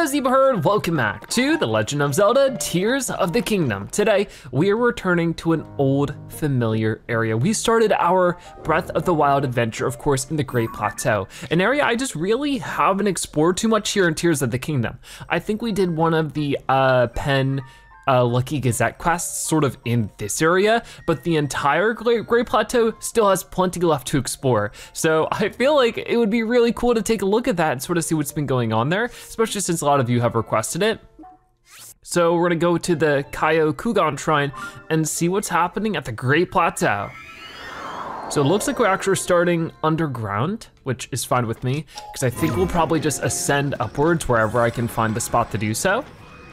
you've heard, welcome back to The Legend of Zelda Tears of the Kingdom. Today, we are returning to an old familiar area. We started our Breath of the Wild adventure, of course, in the Great Plateau, an area I just really haven't explored too much here in Tears of the Kingdom. I think we did one of the uh, Penn uh, Lucky Gazette quests sort of in this area, but the entire Great, Plateau still has plenty left to explore. So I feel like it would be really cool to take a look at that and sort of see what's been going on there, especially since a lot of you have requested it. So we're gonna go to the Kyokugon Shrine and see what's happening at the Great Plateau. So it looks like we're actually starting underground, which is fine with me, because I think we'll probably just ascend upwards wherever I can find the spot to do so.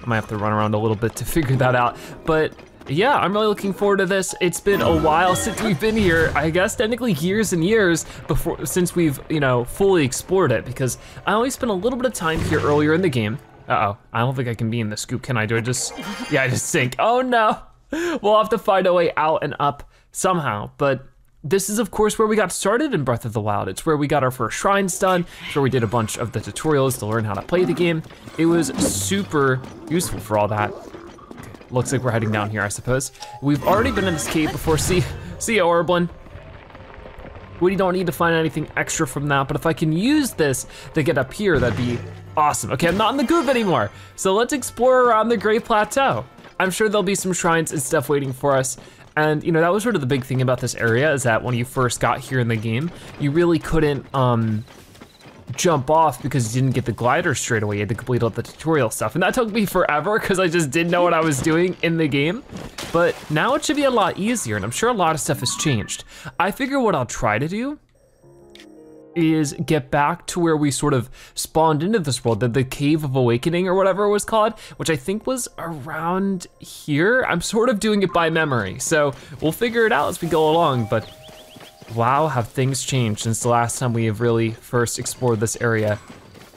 Might have to run around a little bit to figure that out. But yeah, I'm really looking forward to this. It's been a while since we've been here. I guess technically years and years before since we've, you know, fully explored it because I only spent a little bit of time here earlier in the game. Uh-oh, I don't think I can be in the scoop, can I? Do I just, yeah, I just sink. Oh no, we'll have to find a way out and up somehow, but this is of course where we got started in Breath of the Wild. It's where we got our first shrines done. It's where we did a bunch of the tutorials to learn how to play the game. It was super useful for all that. Okay, looks like we're heading down here, I suppose. We've already been in this cave before. See, see ya, Orblin. We don't need to find anything extra from that, but if I can use this to get up here, that'd be awesome. Okay, I'm not in the goop anymore. So let's explore around the Great Plateau. I'm sure there'll be some shrines and stuff waiting for us. And you know, that was sort of the big thing about this area is that when you first got here in the game, you really couldn't um, jump off because you didn't get the glider straight away. You had to complete all the tutorial stuff. And that took me forever because I just didn't know what I was doing in the game. But now it should be a lot easier and I'm sure a lot of stuff has changed. I figure what I'll try to do is get back to where we sort of spawned into this world, the, the Cave of Awakening or whatever it was called, which I think was around here. I'm sort of doing it by memory, so we'll figure it out as we go along, but wow, have things changed since the last time we have really first explored this area.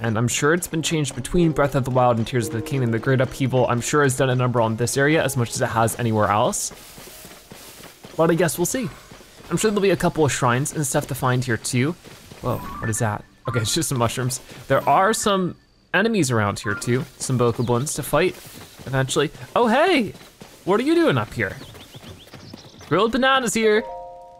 And I'm sure it's been changed between Breath of the Wild and Tears of the Kingdom. The Great Upheaval, I'm sure has done a number on this area as much as it has anywhere else. But I guess we'll see. I'm sure there'll be a couple of shrines and stuff to find here too. Whoa, what is that? Okay, it's just some mushrooms. There are some enemies around here too, some bokoblins to fight eventually. Oh, hey, what are you doing up here? Grilled bananas here.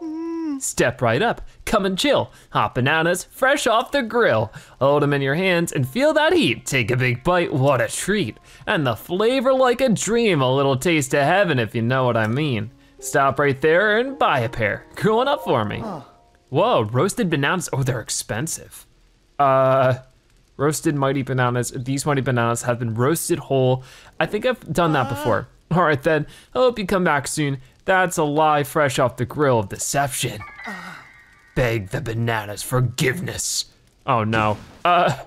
Mm-hmm. Step right up, come and chill. Hot bananas, fresh off the grill. Hold them in your hands and feel that heat. Take a big bite, what a treat. And the flavor like a dream, a little taste of heaven if you know what I mean. Stop right there and buy a pair. Growing up for me. Oh. Whoa, roasted bananas. Oh, they're expensive. Uh, roasted mighty bananas. These mighty bananas have been roasted whole. I think I've done that before. All right then, I hope you come back soon. That's a lie fresh off the grill of deception. Beg the bananas forgiveness. Oh no. Uh,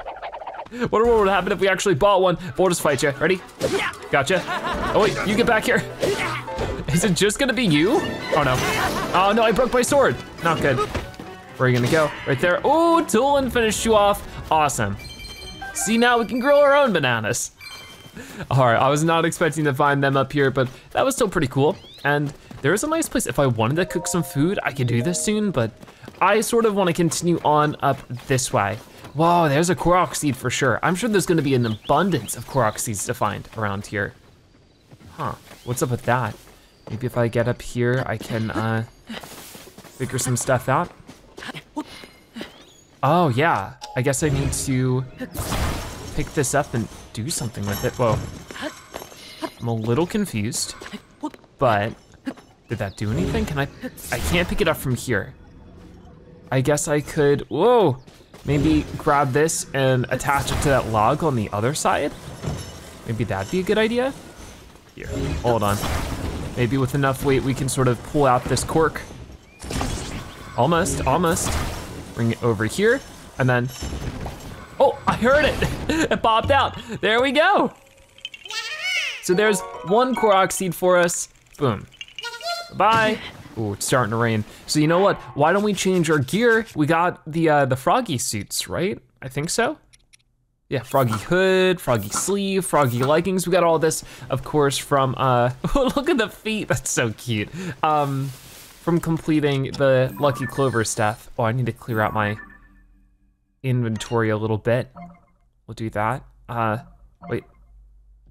wonder what would happen if we actually bought one? We'll just fight you. Ready? Gotcha. Oh wait, you get back here. Is it just gonna be you? Oh no. Oh no, I broke my sword. Not good. Where are you gonna go? Right there. Oh, Tulin finished you off. Awesome. See, now we can grow our own bananas. All right, I was not expecting to find them up here, but that was still pretty cool. And there is a nice place. If I wanted to cook some food, I could do this soon, but I sort of want to continue on up this way. Whoa, there's a Korok seed for sure. I'm sure there's gonna be an abundance of Korok seeds to find around here. Huh, what's up with that? Maybe if I get up here, I can uh, figure some stuff out. Oh yeah, I guess I need to pick this up and do something with it. Whoa, I'm a little confused, but did that do anything? Can I, I can't pick it up from here. I guess I could, whoa, maybe grab this and attach it to that log on the other side. Maybe that'd be a good idea. Here, hold on. Maybe with enough weight, we can sort of pull out this cork. Almost, almost. Bring it over here, and then, oh, I heard it. it popped out. There we go. So there's one Korok seed for us. Boom. Bye. Ooh, it's starting to rain. So you know what? Why don't we change our gear? We got the uh, the froggy suits, right? I think so. Yeah, froggy hood, froggy sleeve, froggy leggings. We got all this, of course, from, uh, look at the feet, that's so cute. Um, from completing the Lucky Clover stuff. Oh, I need to clear out my inventory a little bit. We'll do that. Uh, Wait,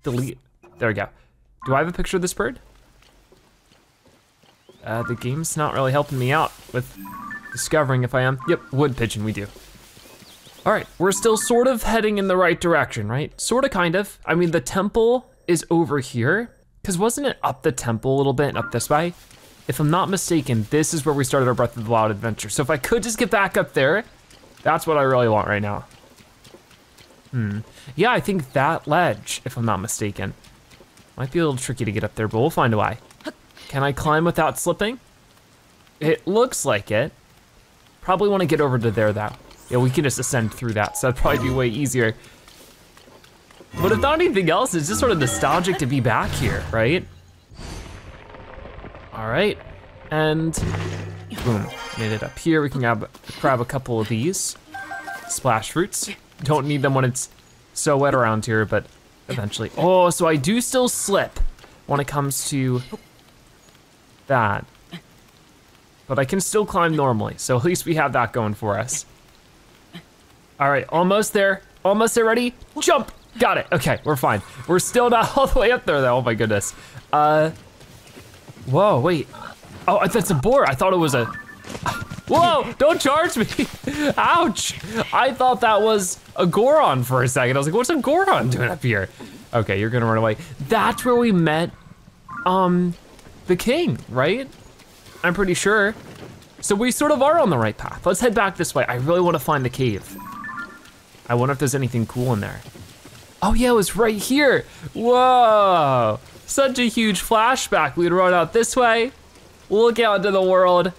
delete, there we go. Do I have a picture of this bird? Uh, the game's not really helping me out with discovering if I am. Yep, wood pigeon, we do. All right, we're still sort of heading in the right direction, right? Sort of, kind of. I mean, the temple is over here, because wasn't it up the temple a little bit and up this way? If I'm not mistaken, this is where we started our Breath of the Wild adventure. So if I could just get back up there, that's what I really want right now. Hmm, yeah, I think that ledge, if I'm not mistaken. Might be a little tricky to get up there, but we'll find a way. Can I climb without slipping? It looks like it. Probably wanna get over to there though. Yeah, we can just ascend through that, so that'd probably be way easier. But if not anything else, it's just sort of nostalgic to be back here, right? All right, and boom, made it up here. We can grab, grab a couple of these. Splash fruits. Don't need them when it's so wet around here, but eventually. Oh, so I do still slip when it comes to that. But I can still climb normally, so at least we have that going for us. All right, almost there, almost there, ready? Jump, got it, okay, we're fine. We're still not all the way up there though, oh my goodness. Uh, whoa, wait. Oh, that's a boar, I thought it was a, whoa, don't charge me. Ouch, I thought that was a Goron for a second. I was like, what's a Goron doing up here? Okay, you're gonna run away. That's where we met, um, the king, right? I'm pretty sure. So we sort of are on the right path. Let's head back this way. I really wanna find the cave. I wonder if there's anything cool in there. Oh yeah, it was right here. Whoa, such a huge flashback. We'd run out this way, look out into the world.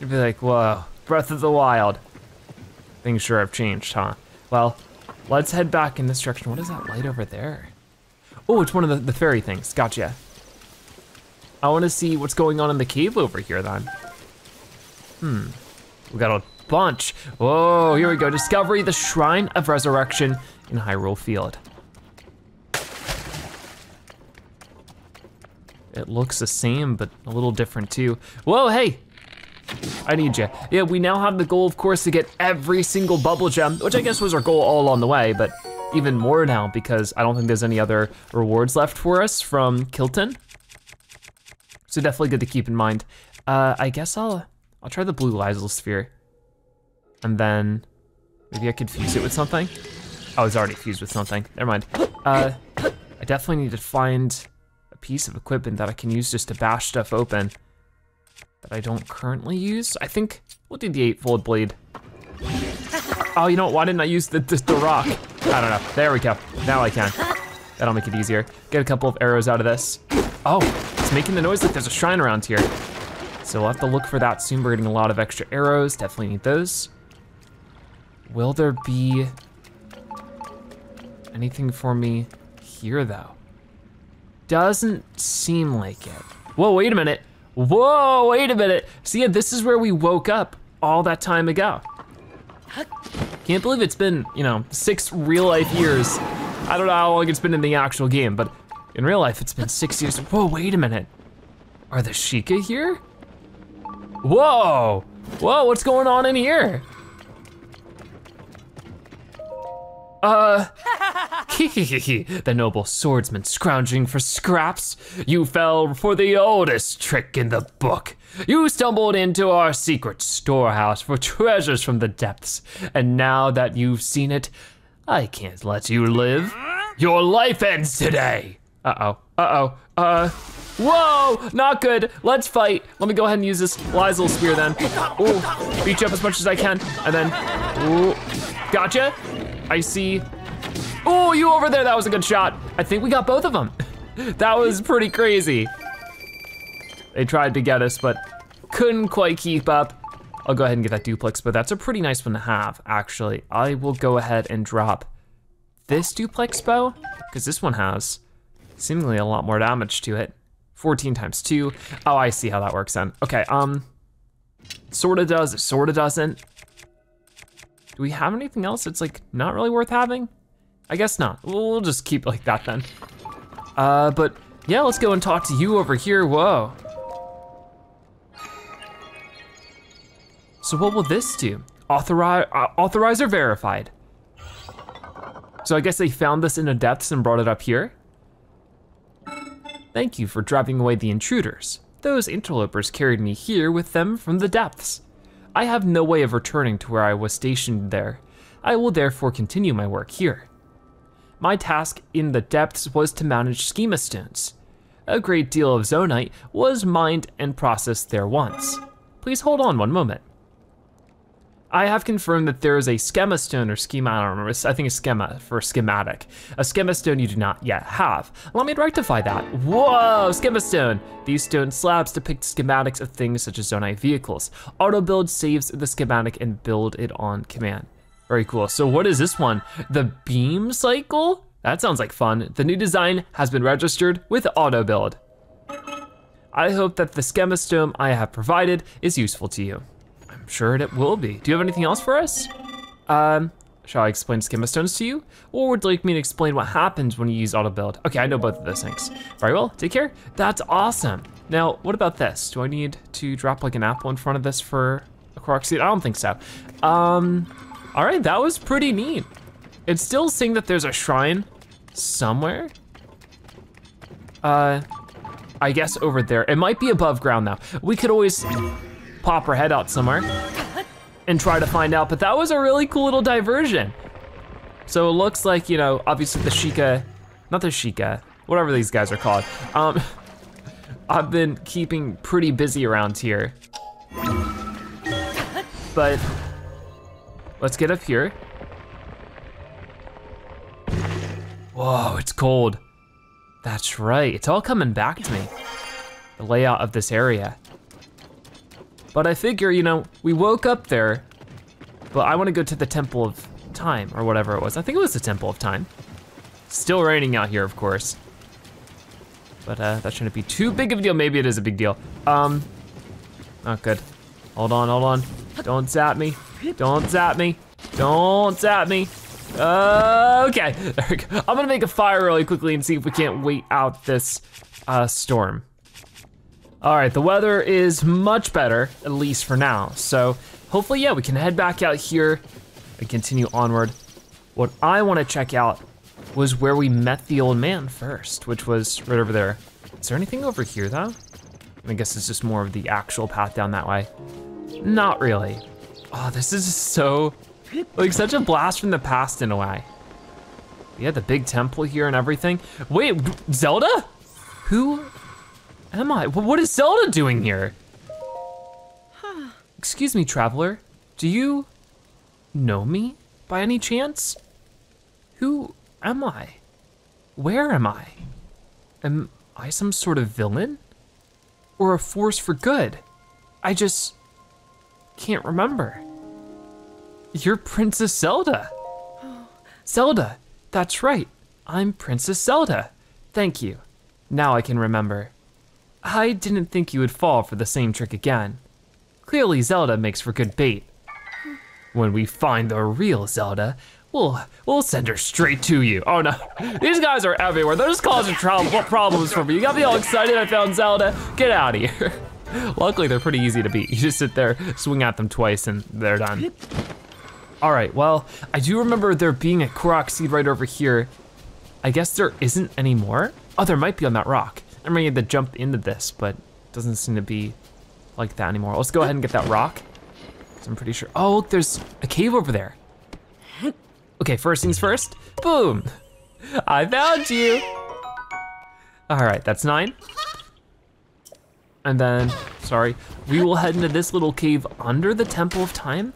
You'd be like, whoa, Breath of the Wild. Things sure have changed, huh? Well, let's head back in this direction. What is that light over there? Oh, it's one of the, the fairy things, gotcha. I wanna see what's going on in the cave over here then. Hmm, we got a bunch. Whoa, here we go. Discovery, the Shrine of Resurrection in Hyrule Field. It looks the same, but a little different too. Whoa, hey, I need you. Yeah, we now have the goal, of course, to get every single bubble gem, which I guess was our goal all along the way, but even more now because I don't think there's any other rewards left for us from Kilton. So definitely good to keep in mind. Uh, I guess I'll I'll try the blue Lizal sphere. And then maybe I could fuse it with something. Oh, it's already fused with something. Never mind. Uh, I definitely need to find piece of equipment that I can use just to bash stuff open that I don't currently use. I think we'll do the eightfold blade. Oh, you know what? Why didn't I use the, the, the rock? I don't know. There we go. Now I can. That'll make it easier. Get a couple of arrows out of this. Oh, it's making the noise like there's a shrine around here. So we'll have to look for that soon. We're getting a lot of extra arrows. Definitely need those. Will there be anything for me here though? Doesn't seem like it. Whoa, wait a minute. Whoa, wait a minute. See, this is where we woke up all that time ago. Can't believe it's been, you know, six real life years. I don't know how long it's been in the actual game, but in real life, it's been six years. Whoa, wait a minute. Are the Sheikah here? Whoa, whoa, what's going on in here? Uh, the noble swordsman scrounging for scraps. You fell for the oldest trick in the book. You stumbled into our secret storehouse for treasures from the depths. And now that you've seen it, I can't let you live. Your life ends today. Uh-oh, uh-oh, uh, whoa, not good. Let's fight. Let me go ahead and use this Lizal spear then. Ooh, beat you up as much as I can. And then, ooh, gotcha. I see. Oh, you over there, that was a good shot. I think we got both of them. that was pretty crazy. They tried to get us, but couldn't quite keep up. I'll go ahead and get that duplex, but that's a pretty nice one to have, actually. I will go ahead and drop this duplex bow, because this one has seemingly a lot more damage to it. 14 times two. Oh, I see how that works then. Okay, um, sorta does, sorta doesn't. Do we have anything else that's like not really worth having? I guess not. We'll just keep like that then. Uh, but yeah, let's go and talk to you over here. Whoa. So what will this do? Authori uh, authorizer verified. So I guess they found this in the depths and brought it up here. Thank you for driving away the intruders. Those interlopers carried me here with them from the depths. I have no way of returning to where I was stationed there. I will therefore continue my work here. My task in the depths was to manage schema stones. A great deal of Zonaite was mined and processed there once. Please hold on one moment. I have confirmed that there is a schema stone or schema, I don't remember, I think it's schema for schematic. A schema stone you do not yet have. Let me rectify that. Whoa, schema stone. These stone slabs depict schematics of things such as zonite vehicles. Auto build saves the schematic and build it on command. Very cool, so what is this one? The beam cycle? That sounds like fun. The new design has been registered with auto build. I hope that the schema stone I have provided is useful to you I'm sure it will be. Do you have anything else for us? Um, shall I explain schema stones to you? Or would you like me to explain what happens when you use auto build? Okay, I know both of those things. Very well, take care. That's awesome. Now, what about this? Do I need to drop like an apple in front of this for a Korok seed? I don't think so. Um, all right, that was pretty neat. It's still saying that there's a shrine somewhere. Uh, I guess over there. It might be above ground now. We could always pop our head out somewhere and try to find out, but that was a really cool little diversion. So it looks like, you know, obviously the Sheikah, not the Sheikah, whatever these guys are called. Um, I've been keeping pretty busy around here. But let's get up here. Whoa, it's cold. That's right, it's all coming back to me. The layout of this area. But I figure, you know, we woke up there, but I wanna go to the Temple of Time, or whatever it was. I think it was the Temple of Time. Still raining out here, of course. But uh, that shouldn't be too big of a deal. Maybe it is a big deal. Um, not good. Hold on, hold on. Don't zap me. Don't zap me. Don't zap me. Uh, okay. I'm gonna make a fire really quickly and see if we can't wait out this uh, storm. All right, the weather is much better, at least for now. So hopefully, yeah, we can head back out here and continue onward. What I wanna check out was where we met the old man first, which was right over there. Is there anything over here though? I guess it's just more of the actual path down that way. Not really. Oh, this is so, like such a blast from the past in a way. We had the big temple here and everything. Wait, Zelda? Who am I? What is Zelda doing here? Excuse me, traveler. Do you know me by any chance? Who am I? Where am I? Am I some sort of villain? Or a force for good? I just can't remember. You're Princess Zelda. Zelda, that's right. I'm Princess Zelda. Thank you. Now I can remember. I didn't think you would fall for the same trick again. Clearly Zelda makes for good bait. When we find the real Zelda, we'll, we'll send her straight to you. Oh no, these guys are everywhere. They're just causing trouble, problems for me. You got me all excited I found Zelda. Get out of here. Luckily, they're pretty easy to beat. You just sit there, swing at them twice, and they're done. All right, well, I do remember there being a Korok seed right over here. I guess there isn't anymore. Oh, there might be on that rock. I'm ready to jump into this, but it doesn't seem to be like that anymore. Let's go ahead and get that rock. I'm pretty sure, oh, look, there's a cave over there. Okay, first things first, boom. I found you. All right, that's nine. And then, sorry, we will head into this little cave under the Temple of Time.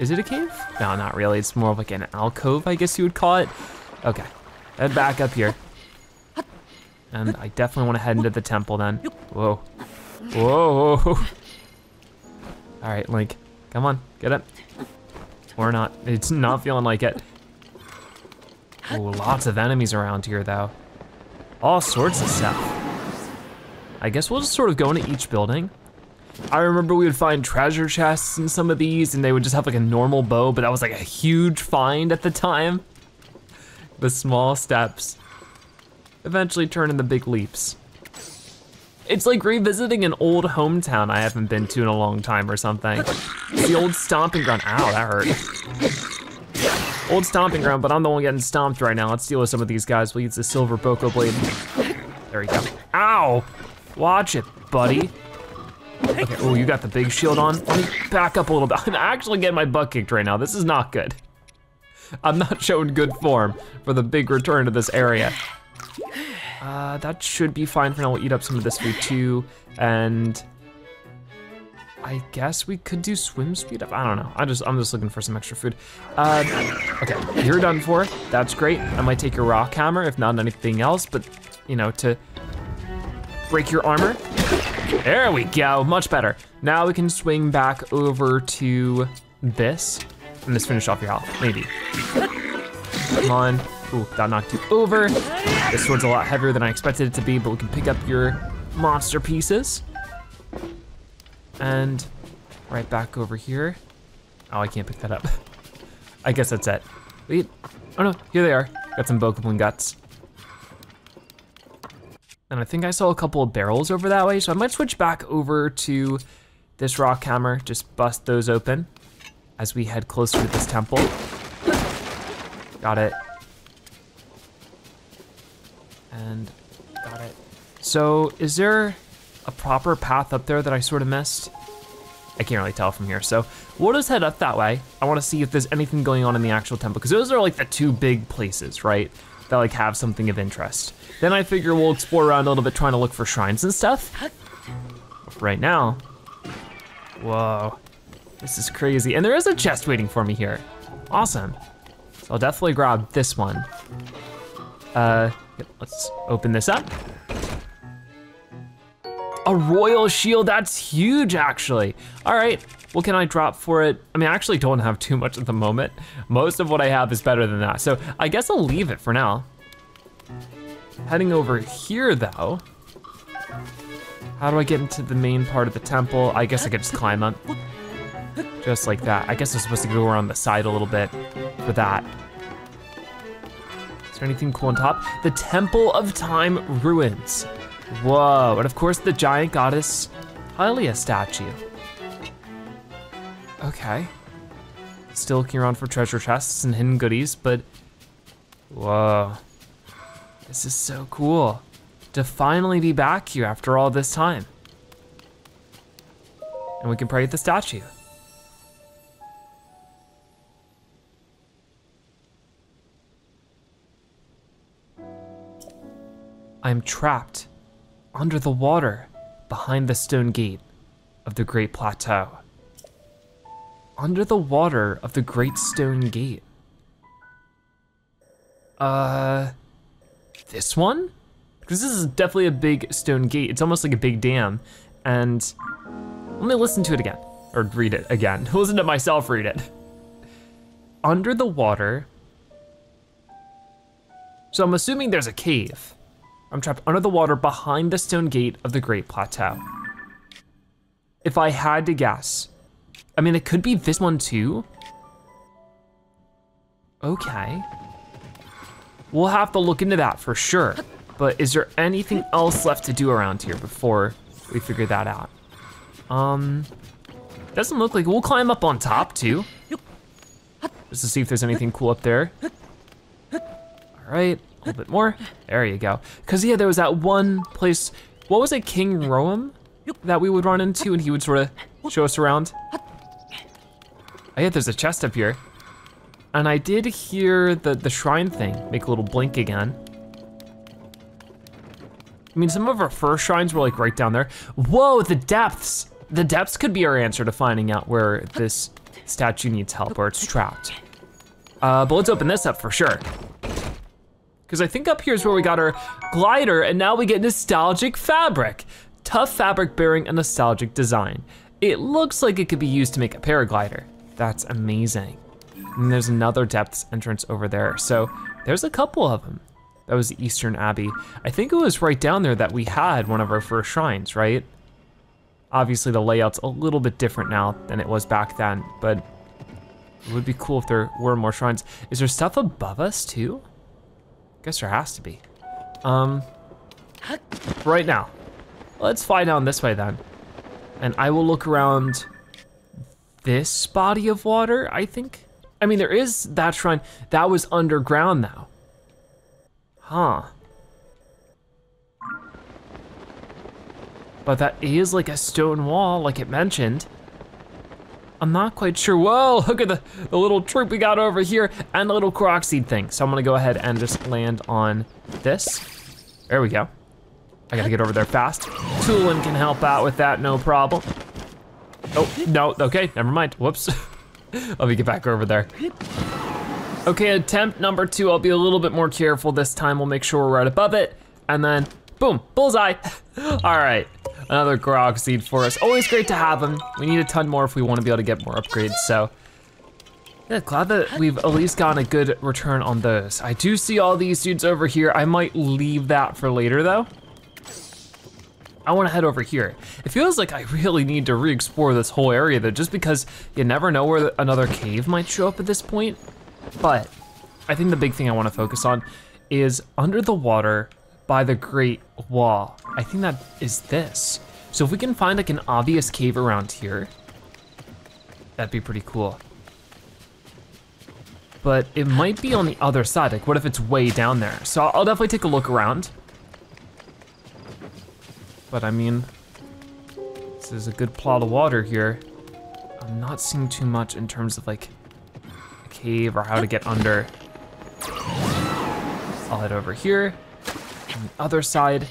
Is it a cave? No, not really. It's more of like an alcove, I guess you would call it. Okay, head back up here. And I definitely want to head into the temple then. Whoa. Whoa. All right, Link, come on, get it. Or not, it's not feeling like it. Oh, lots of enemies around here though. All sorts of stuff. I guess we'll just sort of go into each building. I remember we would find treasure chests in some of these and they would just have like a normal bow, but that was like a huge find at the time. The small steps eventually turn into big leaps. It's like revisiting an old hometown I haven't been to in a long time or something. The old stomping ground. Ow, that hurt. Old stomping ground, but I'm the one getting stomped right now. Let's deal with some of these guys. We'll use the silver Boko blade. There we go. Ow! Watch it, buddy. Okay, oh, you got the big shield on. Let me back up a little bit. I'm actually getting my butt kicked right now. This is not good. I'm not showing good form for the big return to this area. Uh, that should be fine for now. We'll eat up some of this food too. And I guess we could do swim speed up. I don't know. I just I'm just looking for some extra food. Uh, okay, you're done for. That's great. I might take your rock hammer if not anything else, but you know to break your armor. There we go. Much better. Now we can swing back over to this and just finish off your health. Maybe. Come on. Ooh, that knocked you over. This sword's a lot heavier than I expected it to be, but we can pick up your monster pieces. And right back over here. Oh, I can't pick that up. I guess that's it. Wait, oh no, here they are. Got some Bokoblin guts. And I think I saw a couple of barrels over that way, so I might switch back over to this rock hammer, just bust those open as we head closer to this temple. Got it. And got it. So is there a proper path up there that I sort of missed? I can't really tell from here. So we'll just head up that way. I wanna see if there's anything going on in the actual temple because those are like the two big places, right? That like have something of interest. Then I figure we'll explore around a little bit trying to look for shrines and stuff. Right now, whoa, this is crazy. And there is a chest waiting for me here. Awesome. So I'll definitely grab this one. Uh, let's open this up. A royal shield, that's huge actually. All right, what can I drop for it? I mean, I actually don't have too much at the moment. Most of what I have is better than that. So I guess I'll leave it for now. Heading over here though. How do I get into the main part of the temple? I guess I could just climb up. Just like that. I guess I'm supposed to go around the side a little bit for that. Is there anything cool on top? The Temple of Time Ruins. Whoa, and of course the giant goddess Hylia statue. Okay. Still looking around for treasure chests and hidden goodies, but whoa. This is so cool to finally be back here after all this time. And we can pray at the statue. I'm trapped under the water behind the stone gate of the Great Plateau. Under the water of the Great Stone Gate. Uh, this one? Because this is definitely a big stone gate. It's almost like a big dam. And let me listen to it again, or read it again. Listen to myself read it. Under the water. So I'm assuming there's a cave. I'm trapped under the water behind the stone gate of the Great Plateau. If I had to guess, I mean, it could be this one too. Okay. We'll have to look into that for sure. But is there anything else left to do around here before we figure that out? Um, doesn't look like, we'll climb up on top too. Just to see if there's anything cool up there. All right, a little bit more. There you go. Cause yeah, there was that one place, what was it, King Rhoam? That we would run into and he would sort of show us around. Oh yeah, there's a chest up here. And I did hear the, the shrine thing make a little blink again. I mean, some of our first shrines were like right down there. Whoa, the depths. The depths could be our answer to finding out where this statue needs help or it's trapped. Uh, but let's open this up for sure. Because I think up here is where we got our glider and now we get nostalgic fabric. Tough fabric bearing a nostalgic design. It looks like it could be used to make a paraglider. That's amazing. And there's another depths entrance over there. So there's a couple of them. That was the Eastern Abbey. I think it was right down there that we had one of our first shrines, right? Obviously the layout's a little bit different now than it was back then, but it would be cool if there were more shrines. Is there stuff above us too? Guess there has to be. Um, right now, let's fly down this way then. And I will look around this body of water, I think. I mean, there is that shrine. That was underground though. Huh. But that is like a stone wall, like it mentioned. I'm not quite sure. Whoa, look at the, the little troop we got over here and the little Korok seed thing. So I'm gonna go ahead and just land on this. There we go. I gotta get over there fast. Tulin can help out with that, no problem. Oh, no, okay, never mind, whoops. Let me get back over there. Okay, attempt number two, I'll be a little bit more careful this time. We'll make sure we're right above it. And then, boom, bullseye. All right, another Korok seed for us. Always great to have them. We need a ton more if we wanna be able to get more upgrades, so. Yeah, glad that we've at least gotten a good return on those. I do see all these dudes over here. I might leave that for later though. I wanna head over here. It feels like I really need to re-explore this whole area though, just because you never know where another cave might show up at this point. But I think the big thing I wanna focus on is under the water by the Great Wall. I think that is this. So if we can find like an obvious cave around here, that'd be pretty cool. But it might be on the other side. Like what if it's way down there? So I'll definitely take a look around. But I mean, this is a good plot of water here. I'm not seeing too much in terms of like a cave or how to get under. I'll head over here. On the other side.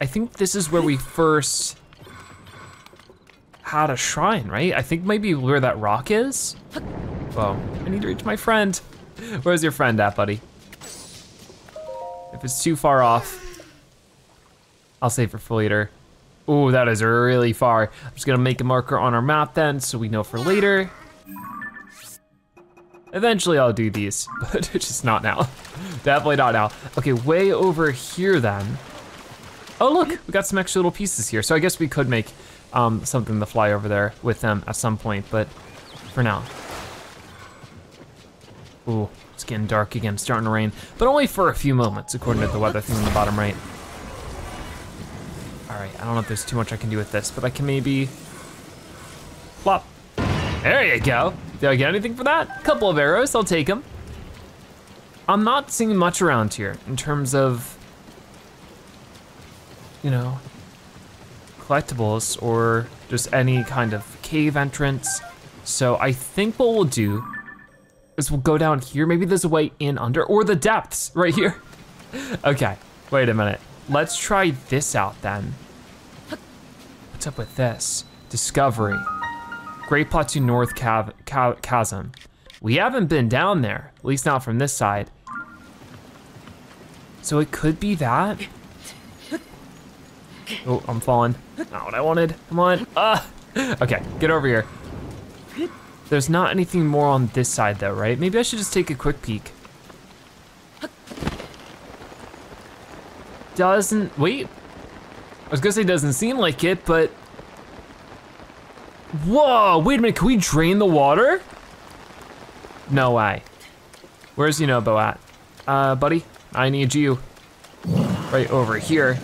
I think this is where we first had a shrine, right? I think maybe where that rock is. Whoa, I need to reach my friend. Where's your friend at, buddy? If it's too far off, I'll save for later. Ooh, that is really far. I'm just gonna make a marker on our map then so we know for later. Eventually I'll do these, but just not now. Definitely not now. Okay, way over here then. Oh look, we got some extra little pieces here. So I guess we could make um, something to fly over there with them at some point, but for now. Ooh, it's getting dark again, starting to rain, but only for a few moments according to the weather thing on the bottom right. All right, I don't know if there's too much I can do with this, but I can maybe flop. There you go. Did I get anything for that? Couple of arrows, I'll take them. I'm not seeing much around here in terms of, you know, collectibles or just any kind of cave entrance. So I think what we'll do is we'll go down here. Maybe there's a way in under, or the depths right here. okay, wait a minute. Let's try this out then. What's up with this? Discovery. Great Plateau North Cav Chasm. We haven't been down there, at least not from this side. So it could be that. Oh, I'm falling. Not what I wanted. Come on. Ah. Okay, get over here. There's not anything more on this side though, right? Maybe I should just take a quick peek. Doesn't, wait, I was gonna say doesn't seem like it, but. Whoa, wait a minute, can we drain the water? No way. Where's Yunobo at? Uh, buddy, I need you. Right over here.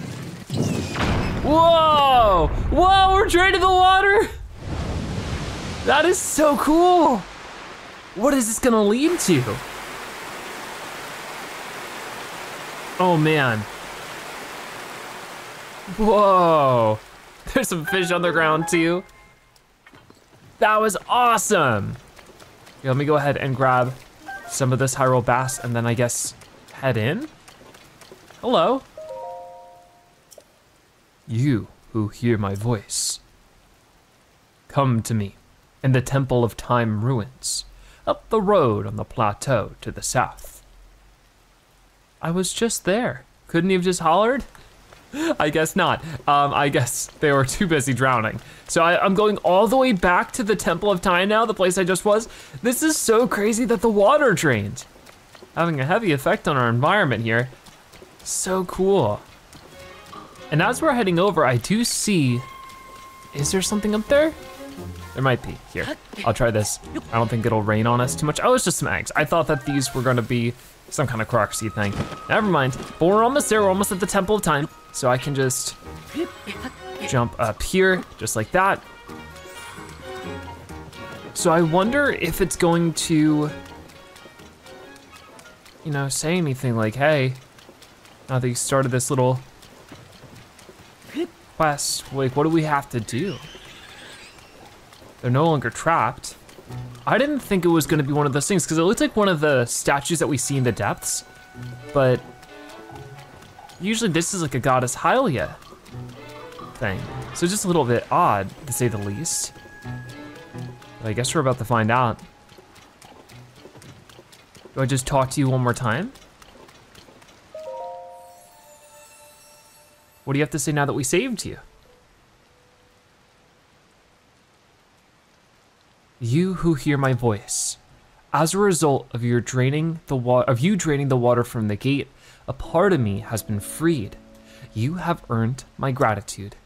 Whoa! Whoa, we're draining the water! That is so cool! What is this gonna lead to? Oh man, Whoa. There's some fish on the ground too. That was awesome. Let me go ahead and grab some of this Hyrule Bass and then I guess head in. Hello. You who hear my voice, come to me in the Temple of Time ruins, up the road on the plateau to the south. I was just there. Couldn't you have just hollered? I guess not. Um, I guess they were too busy drowning. So I, am going all the way back to the Temple of Time now, the place I just was. This is so crazy that the water drained. Having a heavy effect on our environment here. So cool. And as we're heading over, I do see, is there something up there? There might be, here. I'll try this. I don't think it'll rain on us too much. Oh, it's just some eggs. I thought that these were gonna be some kind of Croxy thing. Never mind, but we're almost there, we're almost at the Temple of Time. So I can just jump up here, just like that. So I wonder if it's going to, you know, say anything like, hey, now that you started this little quest, like what do we have to do? They're no longer trapped. I didn't think it was gonna be one of those things because it looked like one of the statues that we see in the depths, but usually this is like a goddess Hylia thing. So just a little bit odd to say the least. But I guess we're about to find out. Do I just talk to you one more time? What do you have to say now that we saved you? You who hear my voice, as a result of your draining the wa- of you draining the water from the gate, a part of me has been freed. You have earned my gratitude.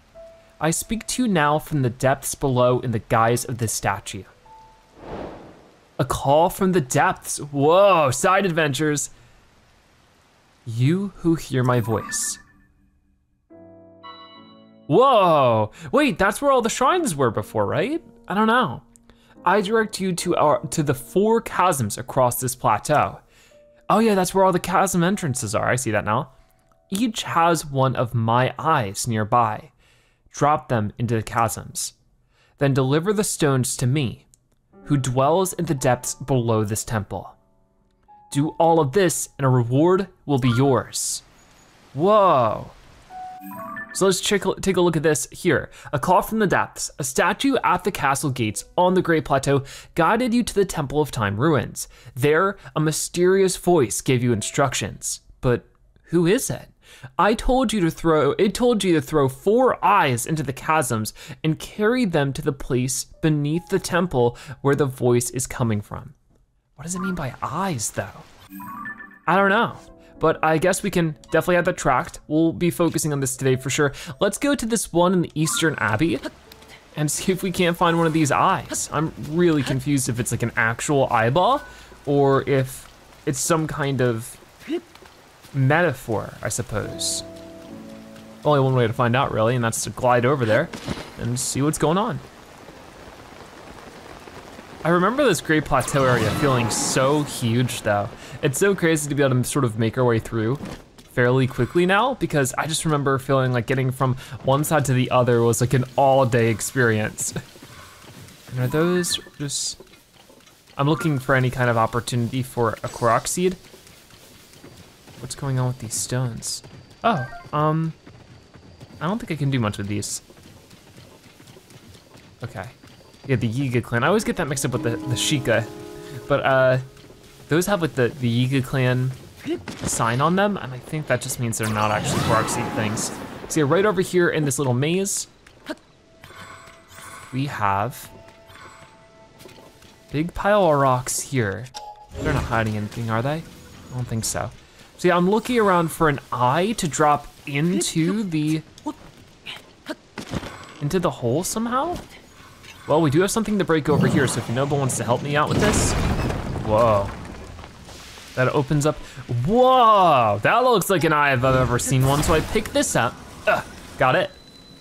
I speak to you now from the depths below in the guise of this statue. A call from the depths. Whoa, side adventures. You who hear my voice. Whoa, wait, that's where all the shrines were before, right? I don't know. I direct you to our to the four chasms across this plateau. Oh yeah, that's where all the chasm entrances are. I see that now. Each has one of my eyes nearby. Drop them into the chasms. Then deliver the stones to me, who dwells in the depths below this temple. Do all of this, and a reward will be yours. Whoa. So let's take a look at this here. A call from the depths. A statue at the castle gates on the Great Plateau guided you to the Temple of Time ruins. There, a mysterious voice gave you instructions. But who is it? I told you to throw, it told you to throw four eyes into the chasms and carry them to the place beneath the temple where the voice is coming from. What does it mean by eyes though? I don't know but I guess we can definitely have that tracked. We'll be focusing on this today for sure. Let's go to this one in the Eastern Abbey and see if we can't find one of these eyes. I'm really confused if it's like an actual eyeball or if it's some kind of metaphor, I suppose. Only one way to find out really, and that's to glide over there and see what's going on. I remember this Great Plateau area feeling so huge though. It's so crazy to be able to sort of make our way through fairly quickly now because I just remember feeling like getting from one side to the other was like an all day experience. And are those just, I'm looking for any kind of opportunity for a Korok seed. What's going on with these stones? Oh, um, I don't think I can do much with these. Okay. Yeah, the Yiga clan. I always get that mixed up with the, the Sheikah. But uh, those have like the, the Yiga clan sign on them, and I think that just means they're not actually Korok seed things. So yeah, right over here in this little maze, we have big pile of rocks here. They're not hiding anything, are they? I don't think so. Yeah, I'm looking around for an eye to drop into the, into the hole somehow? Well, we do have something to break over here, so if Noble wants to help me out with this. Whoa. That opens up. Whoa, that looks like an eye if I've ever seen one, so I picked this up. Ugh, got it.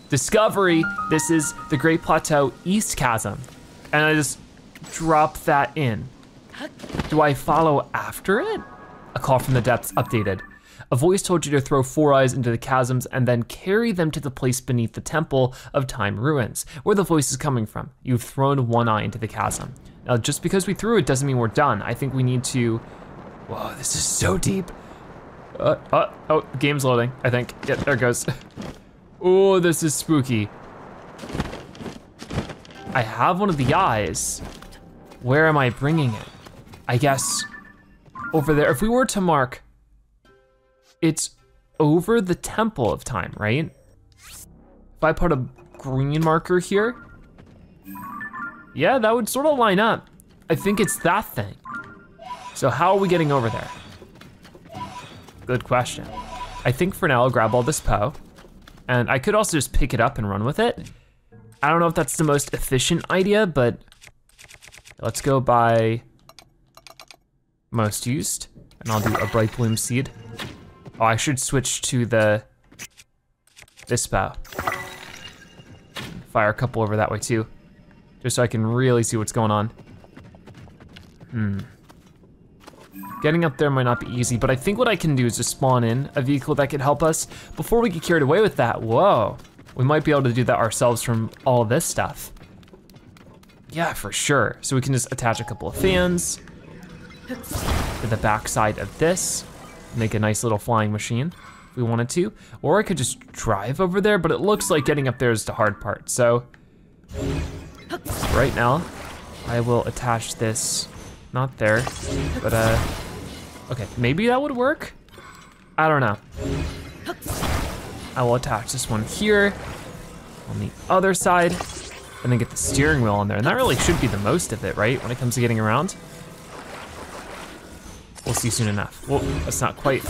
Discovery, this is the Great Plateau East Chasm. And I just drop that in. Do I follow after it? A call from the depths updated. A voice told you to throw four eyes into the chasms and then carry them to the place beneath the Temple of Time ruins, where the voice is coming from. You've thrown one eye into the chasm. Now, just because we threw it doesn't mean we're done. I think we need to, whoa, this is so deep. Uh, uh, oh, game's loading, I think. Yeah, there it goes. oh, this is spooky. I have one of the eyes. Where am I bringing it? I guess over there. If we were to mark it's over the Temple of Time, right? If I put a green marker here, yeah, that would sort of line up. I think it's that thing. So how are we getting over there? Good question. I think for now I'll grab all this Poe, and I could also just pick it up and run with it. I don't know if that's the most efficient idea, but let's go by most used, and I'll do a bright bloom seed. Oh, I should switch to the, this bow. Fire a couple over that way too, just so I can really see what's going on. Hmm. Getting up there might not be easy, but I think what I can do is just spawn in a vehicle that could help us. Before we get carried away with that, whoa. We might be able to do that ourselves from all this stuff. Yeah, for sure. So we can just attach a couple of fans to the backside of this, make a nice little flying machine if we wanted to. Or I could just drive over there, but it looks like getting up there is the hard part. So right now, I will attach this, not there, but uh, okay, maybe that would work? I don't know. I will attach this one here on the other side and then get the steering wheel on there. And that really should be the most of it, right? When it comes to getting around. We'll see soon enough. Well, that's not quite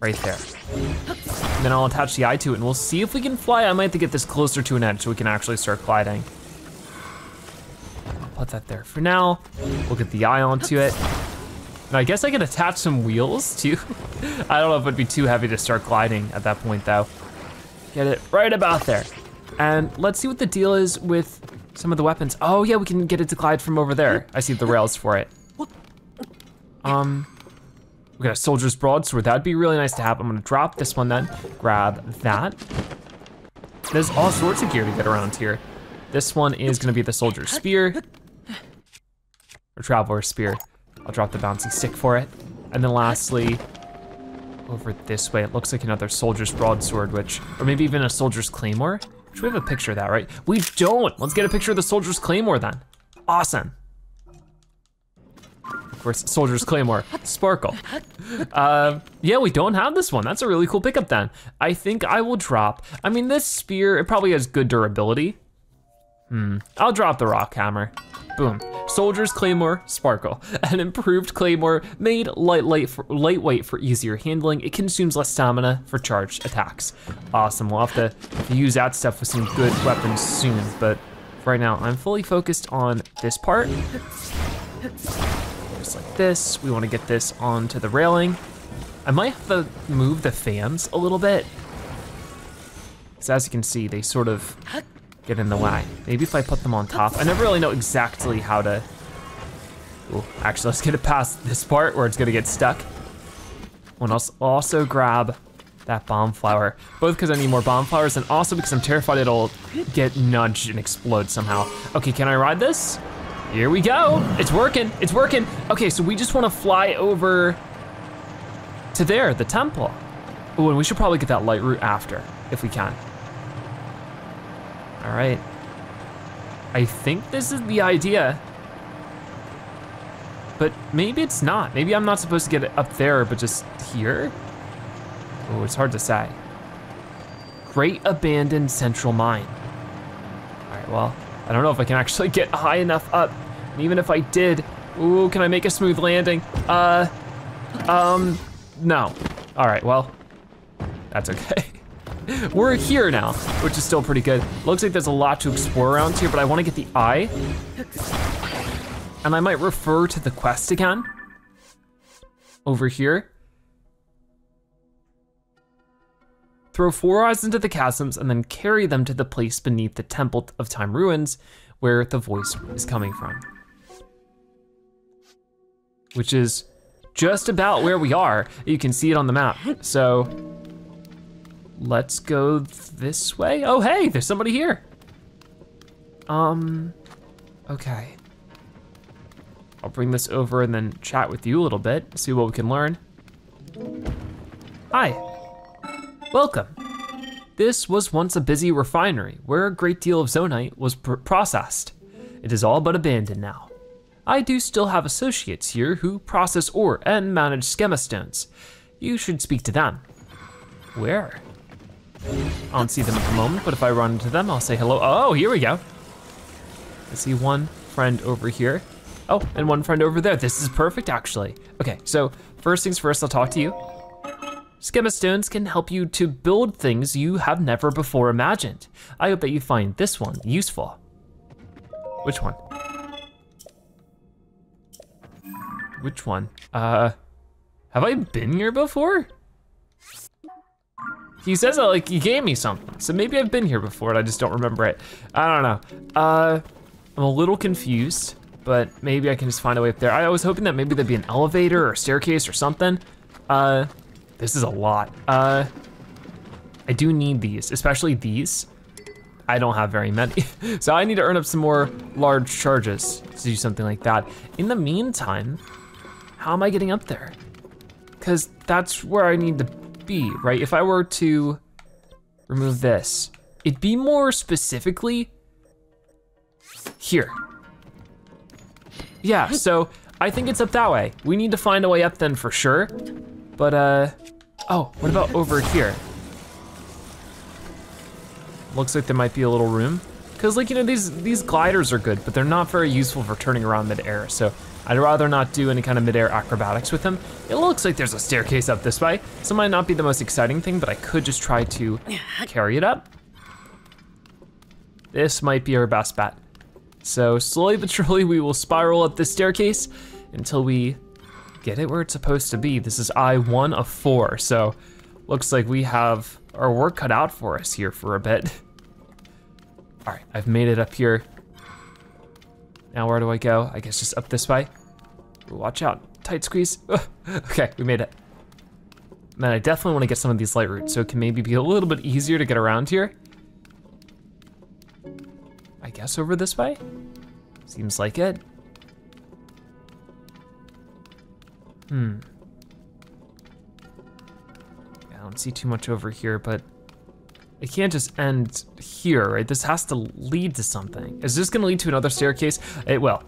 right there. And then I'll attach the eye to it and we'll see if we can fly. I might have to get this closer to an edge so we can actually start gliding. Put that there for now. We'll get the eye onto it. And I guess I can attach some wheels too. I don't know if it'd be too heavy to start gliding at that point though. Get it right about there. And let's see what the deal is with some of the weapons. Oh yeah, we can get it to glide from over there. I see the rails for it. Um, we got a soldier's broadsword. That'd be really nice to have. I'm gonna drop this one then, grab that. There's all sorts of gear to get around here. This one is gonna be the soldier's spear, or traveler's spear. I'll drop the bouncy stick for it. And then lastly, over this way, it looks like another soldier's broadsword, which, or maybe even a soldier's claymore. Should we have a picture of that, right? We don't. Let's get a picture of the soldier's claymore then. Awesome. Of course, soldier's claymore, sparkle. Uh, yeah, we don't have this one. That's a really cool pickup then. I think I will drop, I mean, this spear, it probably has good durability. Hmm, I'll drop the rock hammer. Boom. Soldier's Claymore Sparkle, an improved Claymore made light, light for, lightweight for easier handling. It consumes less stamina for charged attacks. Awesome, we'll have to use that stuff with some good weapons soon, but right now I'm fully focused on this part. Just like this, we wanna get this onto the railing. I might have to move the fans a little bit. Because as you can see, they sort of get in the way. Maybe if I put them on top. I never really know exactly how to. Ooh, actually, let's get it past this part where it's gonna get stuck. Else also grab that bomb flower, both because I need more bomb flowers and also because I'm terrified it'll get nudged and explode somehow. Okay, can I ride this? Here we go. It's working. It's working. Okay, so we just want to fly over to there, the temple. Oh, and we should probably get that light root after, if we can. All right. I think this is the idea. But maybe it's not. Maybe I'm not supposed to get it up there, but just here? Oh, it's hard to say. Great abandoned central mine. All right, well, I don't know if I can actually get high enough up. And even if I did, ooh, can I make a smooth landing? Uh, um, no. All right, well, that's okay. We're here now, which is still pretty good. Looks like there's a lot to explore around here, but I wanna get the eye. And I might refer to the quest again. Over here. Throw four eyes into the chasms and then carry them to the place beneath the Temple of Time ruins where the voice is coming from. Which is just about where we are. You can see it on the map. So let's go this way. Oh, hey, there's somebody here. Um, okay. I'll bring this over and then chat with you a little bit, see what we can learn. Hi, welcome. This was once a busy refinery where a great deal of zonaite was pr processed. It is all but abandoned now. I do still have associates here who process ore and manage schema stones. You should speak to them. Where? I don't see them at the moment, but if I run into them, I'll say hello. Oh, here we go. I see one friend over here. Oh, and one friend over there. This is perfect, actually. Okay, so first things first, I'll talk to you. Schema stones can help you to build things you have never before imagined. I hope that you find this one useful. Which one? Which one? Uh, have I been here before? He says that like he gave me something, so maybe I've been here before and I just don't remember it. I don't know. Uh, I'm a little confused. but maybe I can just find a way up there. I was hoping that maybe there'd be an elevator or staircase or something. Uh, this is a lot. Uh, I do need these, especially these. I don't have very many. so I need to earn up some more large charges to do something like that. In the meantime, how am I getting up there? Cause that's where I need to be, right? If I were to remove this, it'd be more specifically here. Yeah, so I think it's up that way. We need to find a way up then for sure. But uh, oh, what about over here? Looks like there might be a little room. Cause like, you know, these, these gliders are good, but they're not very useful for turning around midair. So I'd rather not do any kind of midair acrobatics with them. It looks like there's a staircase up this way. So it might not be the most exciting thing, but I could just try to carry it up. This might be our best bet. So slowly but surely we will spiral up this staircase until we get it where it's supposed to be. This is I1 of four, so looks like we have our work cut out for us here for a bit. All right, I've made it up here. Now where do I go? I guess just up this way. Watch out, tight squeeze. okay, we made it. Man, I definitely wanna get some of these light roots so it can maybe be a little bit easier to get around here. I guess over this way? Seems like it. Hmm. Yeah, I don't see too much over here, but it can't just end here, right? This has to lead to something. Is this gonna lead to another staircase? It will.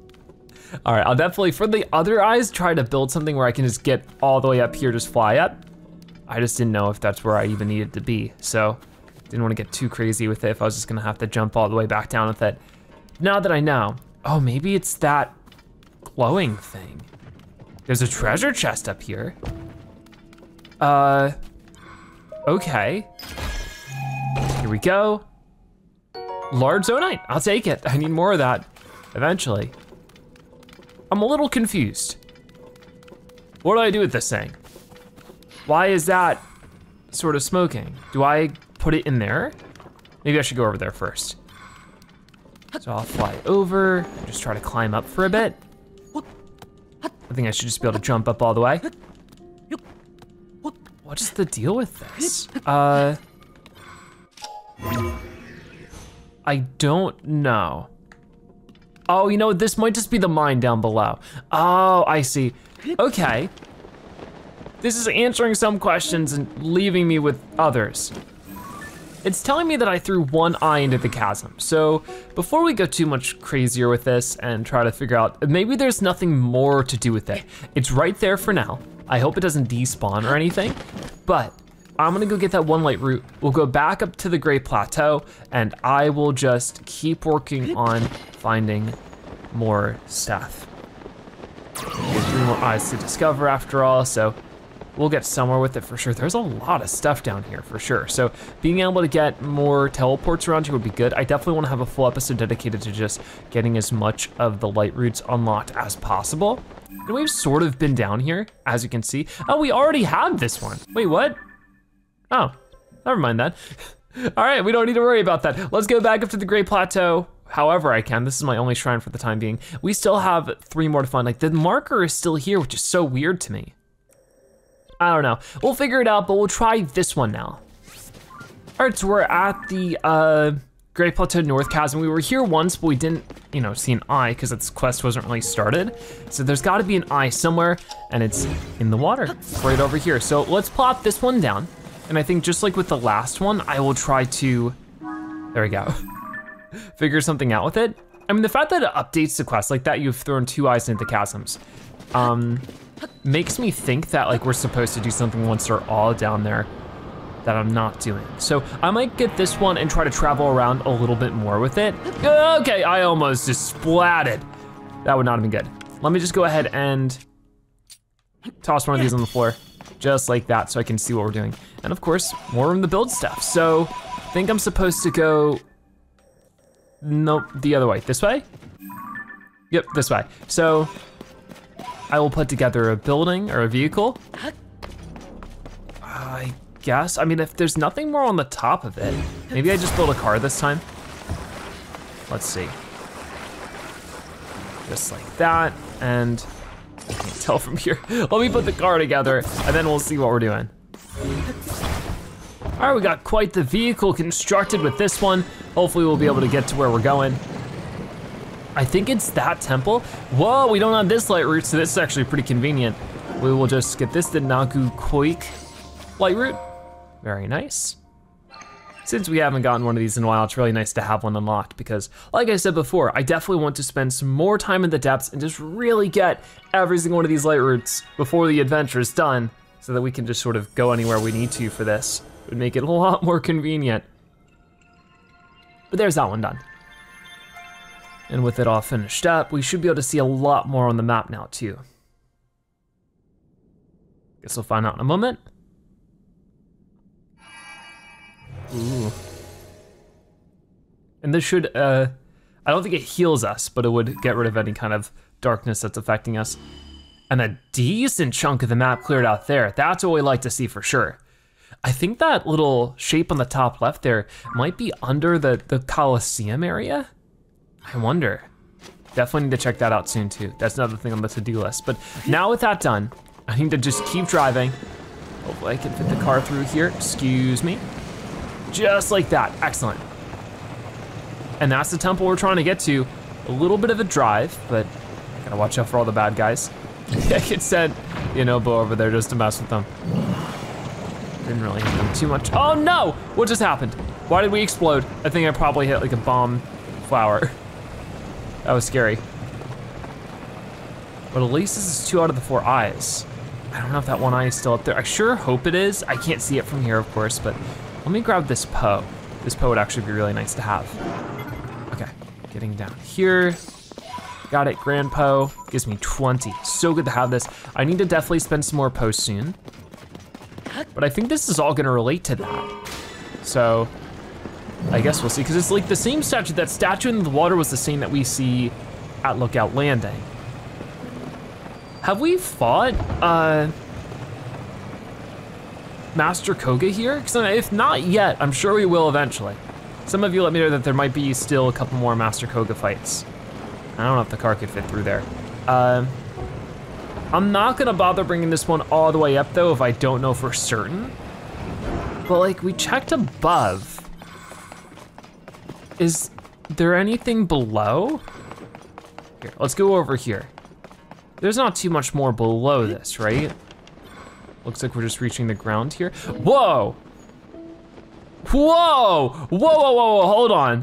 all right, I'll definitely, for the other eyes, try to build something where I can just get all the way up here, just fly up. I just didn't know if that's where I even needed to be, so didn't want to get too crazy with it if I was just gonna have to jump all the way back down with it. Now that I know, oh, maybe it's that glowing thing. There's a treasure chest up here. Uh, okay. Here we go. Large zonaite, I'll take it. I need more of that eventually. I'm a little confused. What do I do with this thing? Why is that sort of smoking? Do I put it in there? Maybe I should go over there first. So I'll fly over, just try to climb up for a bit. I think I should just be able to jump up all the way. What's the deal with this? Uh, I don't know. Oh, you know, this might just be the mine down below. Oh, I see. Okay. This is answering some questions and leaving me with others. It's telling me that I threw one eye into the chasm. So before we go too much crazier with this and try to figure out, maybe there's nothing more to do with it. It's right there for now. I hope it doesn't despawn or anything, but I'm gonna go get that one light root. We'll go back up to the Great Plateau and I will just keep working on finding more stuff. There's three more eyes to discover after all, so we'll get somewhere with it for sure. There's a lot of stuff down here for sure. So being able to get more teleports around here would be good. I definitely wanna have a full episode dedicated to just getting as much of the light roots unlocked as possible. And we've sort of been down here, as you can see. Oh, we already have this one. Wait, what? Oh, never mind that. All right, we don't need to worry about that. Let's go back up to the Great Plateau however I can. This is my only shrine for the time being. We still have three more to find. Like the marker is still here, which is so weird to me. I don't know. We'll figure it out, but we'll try this one now. All right, so we're at the uh, Great Plateau North Chasm. We were here once, but we didn't, you know, see an eye because this quest wasn't really started. So there's gotta be an eye somewhere and it's in the water, right over here. So let's plop this one down. And I think just like with the last one, I will try to, there we go, figure something out with it. I mean, the fact that it updates the quest like that, you've thrown two eyes into the chasms. Um, makes me think that like we're supposed to do something once they're all down there that I'm not doing. So I might get this one and try to travel around a little bit more with it. Okay, I almost just splatted. That would not have been good. Let me just go ahead and toss one of these on the floor, just like that, so I can see what we're doing. And of course, more room to build stuff. So I think I'm supposed to go, nope, the other way, this way? Yep, this way. So I will put together a building or a vehicle. I guess, I mean, if there's nothing more on the top of it, maybe I just build a car this time. Let's see. just like that, and I can't tell from here. Let me put the car together, and then we'll see what we're doing. All right, we got quite the vehicle constructed with this one. Hopefully we'll be able to get to where we're going. I think it's that temple. Whoa, we don't have this light root, so this is actually pretty convenient. We will just get this, the Nagu Koik light root. Very nice. Since we haven't gotten one of these in a while, it's really nice to have one unlocked because like I said before, I definitely want to spend some more time in the depths and just really get every single one of these light roots before the adventure is done so that we can just sort of go anywhere we need to for this. It would make it a lot more convenient. But there's that one done. And with it all finished up, we should be able to see a lot more on the map now too. Guess we'll find out in a moment. Ooh. And this should, uh, I don't think it heals us, but it would get rid of any kind of darkness that's affecting us. And a decent chunk of the map cleared out there. That's what we like to see for sure. I think that little shape on the top left there might be under the, the Colosseum area. I wonder. Definitely need to check that out soon too. That's another thing on the to-do list. But now with that done, I need to just keep driving. Hopefully I can fit the car through here. Excuse me. Just like that, excellent. And that's the temple we're trying to get to. A little bit of a drive, but gotta watch out for all the bad guys. I could send, you know, Bo over there just to mess with them. Didn't really hit them too much. Oh no! What just happened? Why did we explode? I think I probably hit like a bomb flower. That was scary. But at least this is two out of the four eyes. I don't know if that one eye is still up there. I sure hope it is. I can't see it from here, of course, but let me grab this Poe. This Poe would actually be really nice to have. Okay, getting down here. Got it, Grand Poe. Gives me 20. So good to have this. I need to definitely spend some more Poe soon. But I think this is all gonna relate to that. So, I guess we'll see, because it's like the same statue, that statue in the water was the same that we see at Lookout Landing. Have we fought uh, Master Kohga here? Because if not yet, I'm sure we will eventually. Some of you let me know that there might be still a couple more Master Kohga fights. I don't know if the car could fit through there. Uh, I'm not gonna bother bringing this one all the way up though if I don't know for certain. But like, we checked above. Is there anything below? Here, let's go over here. There's not too much more below this, right? Looks like we're just reaching the ground here. Whoa! Whoa! Whoa, whoa, whoa, whoa, hold on.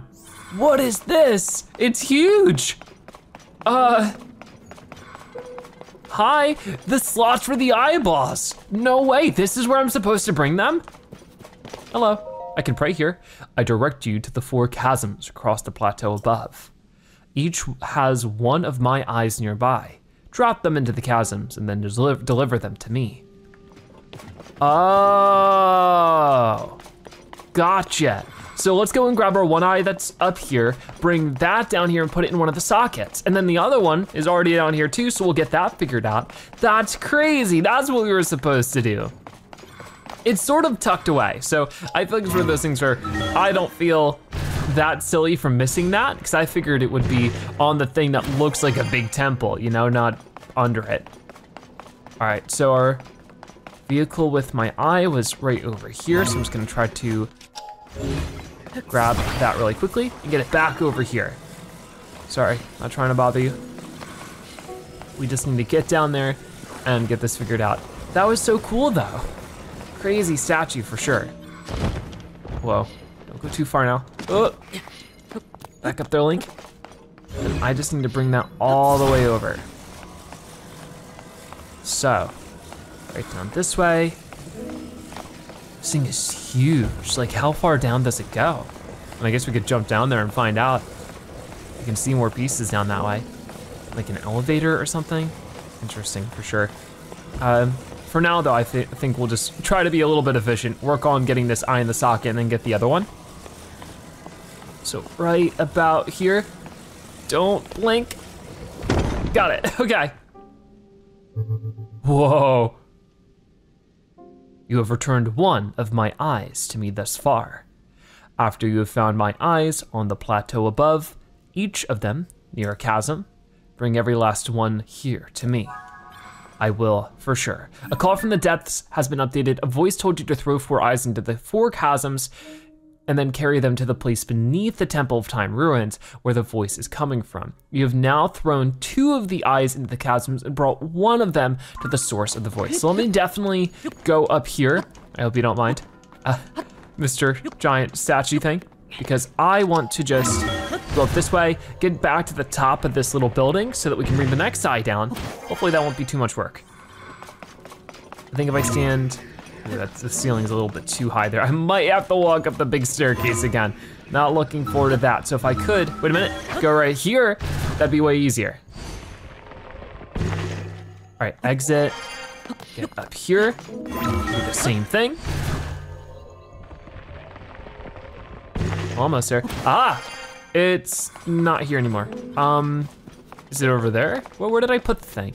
What is this? It's huge. Uh, hi, the slots for the eyeballs. No way, this is where I'm supposed to bring them? Hello, I can pray here. I direct you to the four chasms across the plateau above. Each has one of my eyes nearby. Drop them into the chasms and then deliver, deliver them to me. Oh, gotcha. So let's go and grab our one eye that's up here, bring that down here and put it in one of the sockets. And then the other one is already down here too, so we'll get that figured out. That's crazy, that's what we were supposed to do. It's sort of tucked away. So I think it's one of those things where I don't feel that silly for missing that, because I figured it would be on the thing that looks like a big temple, you know, not under it. All right, so our vehicle with my eye was right over here, so I'm just gonna try to grab that really quickly and get it back over here. Sorry, not trying to bother you. We just need to get down there and get this figured out. That was so cool though. Crazy statue for sure. Whoa, don't go too far now. Oh, back up there, Link. And I just need to bring that all the way over. So, right down this way. This thing is huge. Like how far down does it go? And I guess we could jump down there and find out. You can see more pieces down that way. Like an elevator or something. Interesting, for sure. Um, for now though, I th think we'll just try to be a little bit efficient, work on getting this eye in the socket and then get the other one. So right about here. Don't blink. Got it, okay. Whoa. You have returned one of my eyes to me thus far. After you have found my eyes on the plateau above, each of them near a chasm, bring every last one here to me. I will, for sure. A call from the depths has been updated. A voice told you to throw four eyes into the four chasms and then carry them to the place beneath the Temple of Time ruins where the voice is coming from. You have now thrown two of the eyes into the chasms and brought one of them to the source of the voice. So let me definitely go up here. I hope you don't mind. Uh, Mr. Giant statue thing, because I want to just go up this way, get back to the top of this little building so that we can bring the next eye down. Hopefully that won't be too much work. I think if I stand, that's, the ceiling's a little bit too high there. I might have to walk up the big staircase again. Not looking forward to that. So if I could, wait a minute, go right here, that'd be way easier. All right, exit, get up here, do the same thing. Almost there. Ah, it's not here anymore. Um, is it over there? Well, where did I put the thing?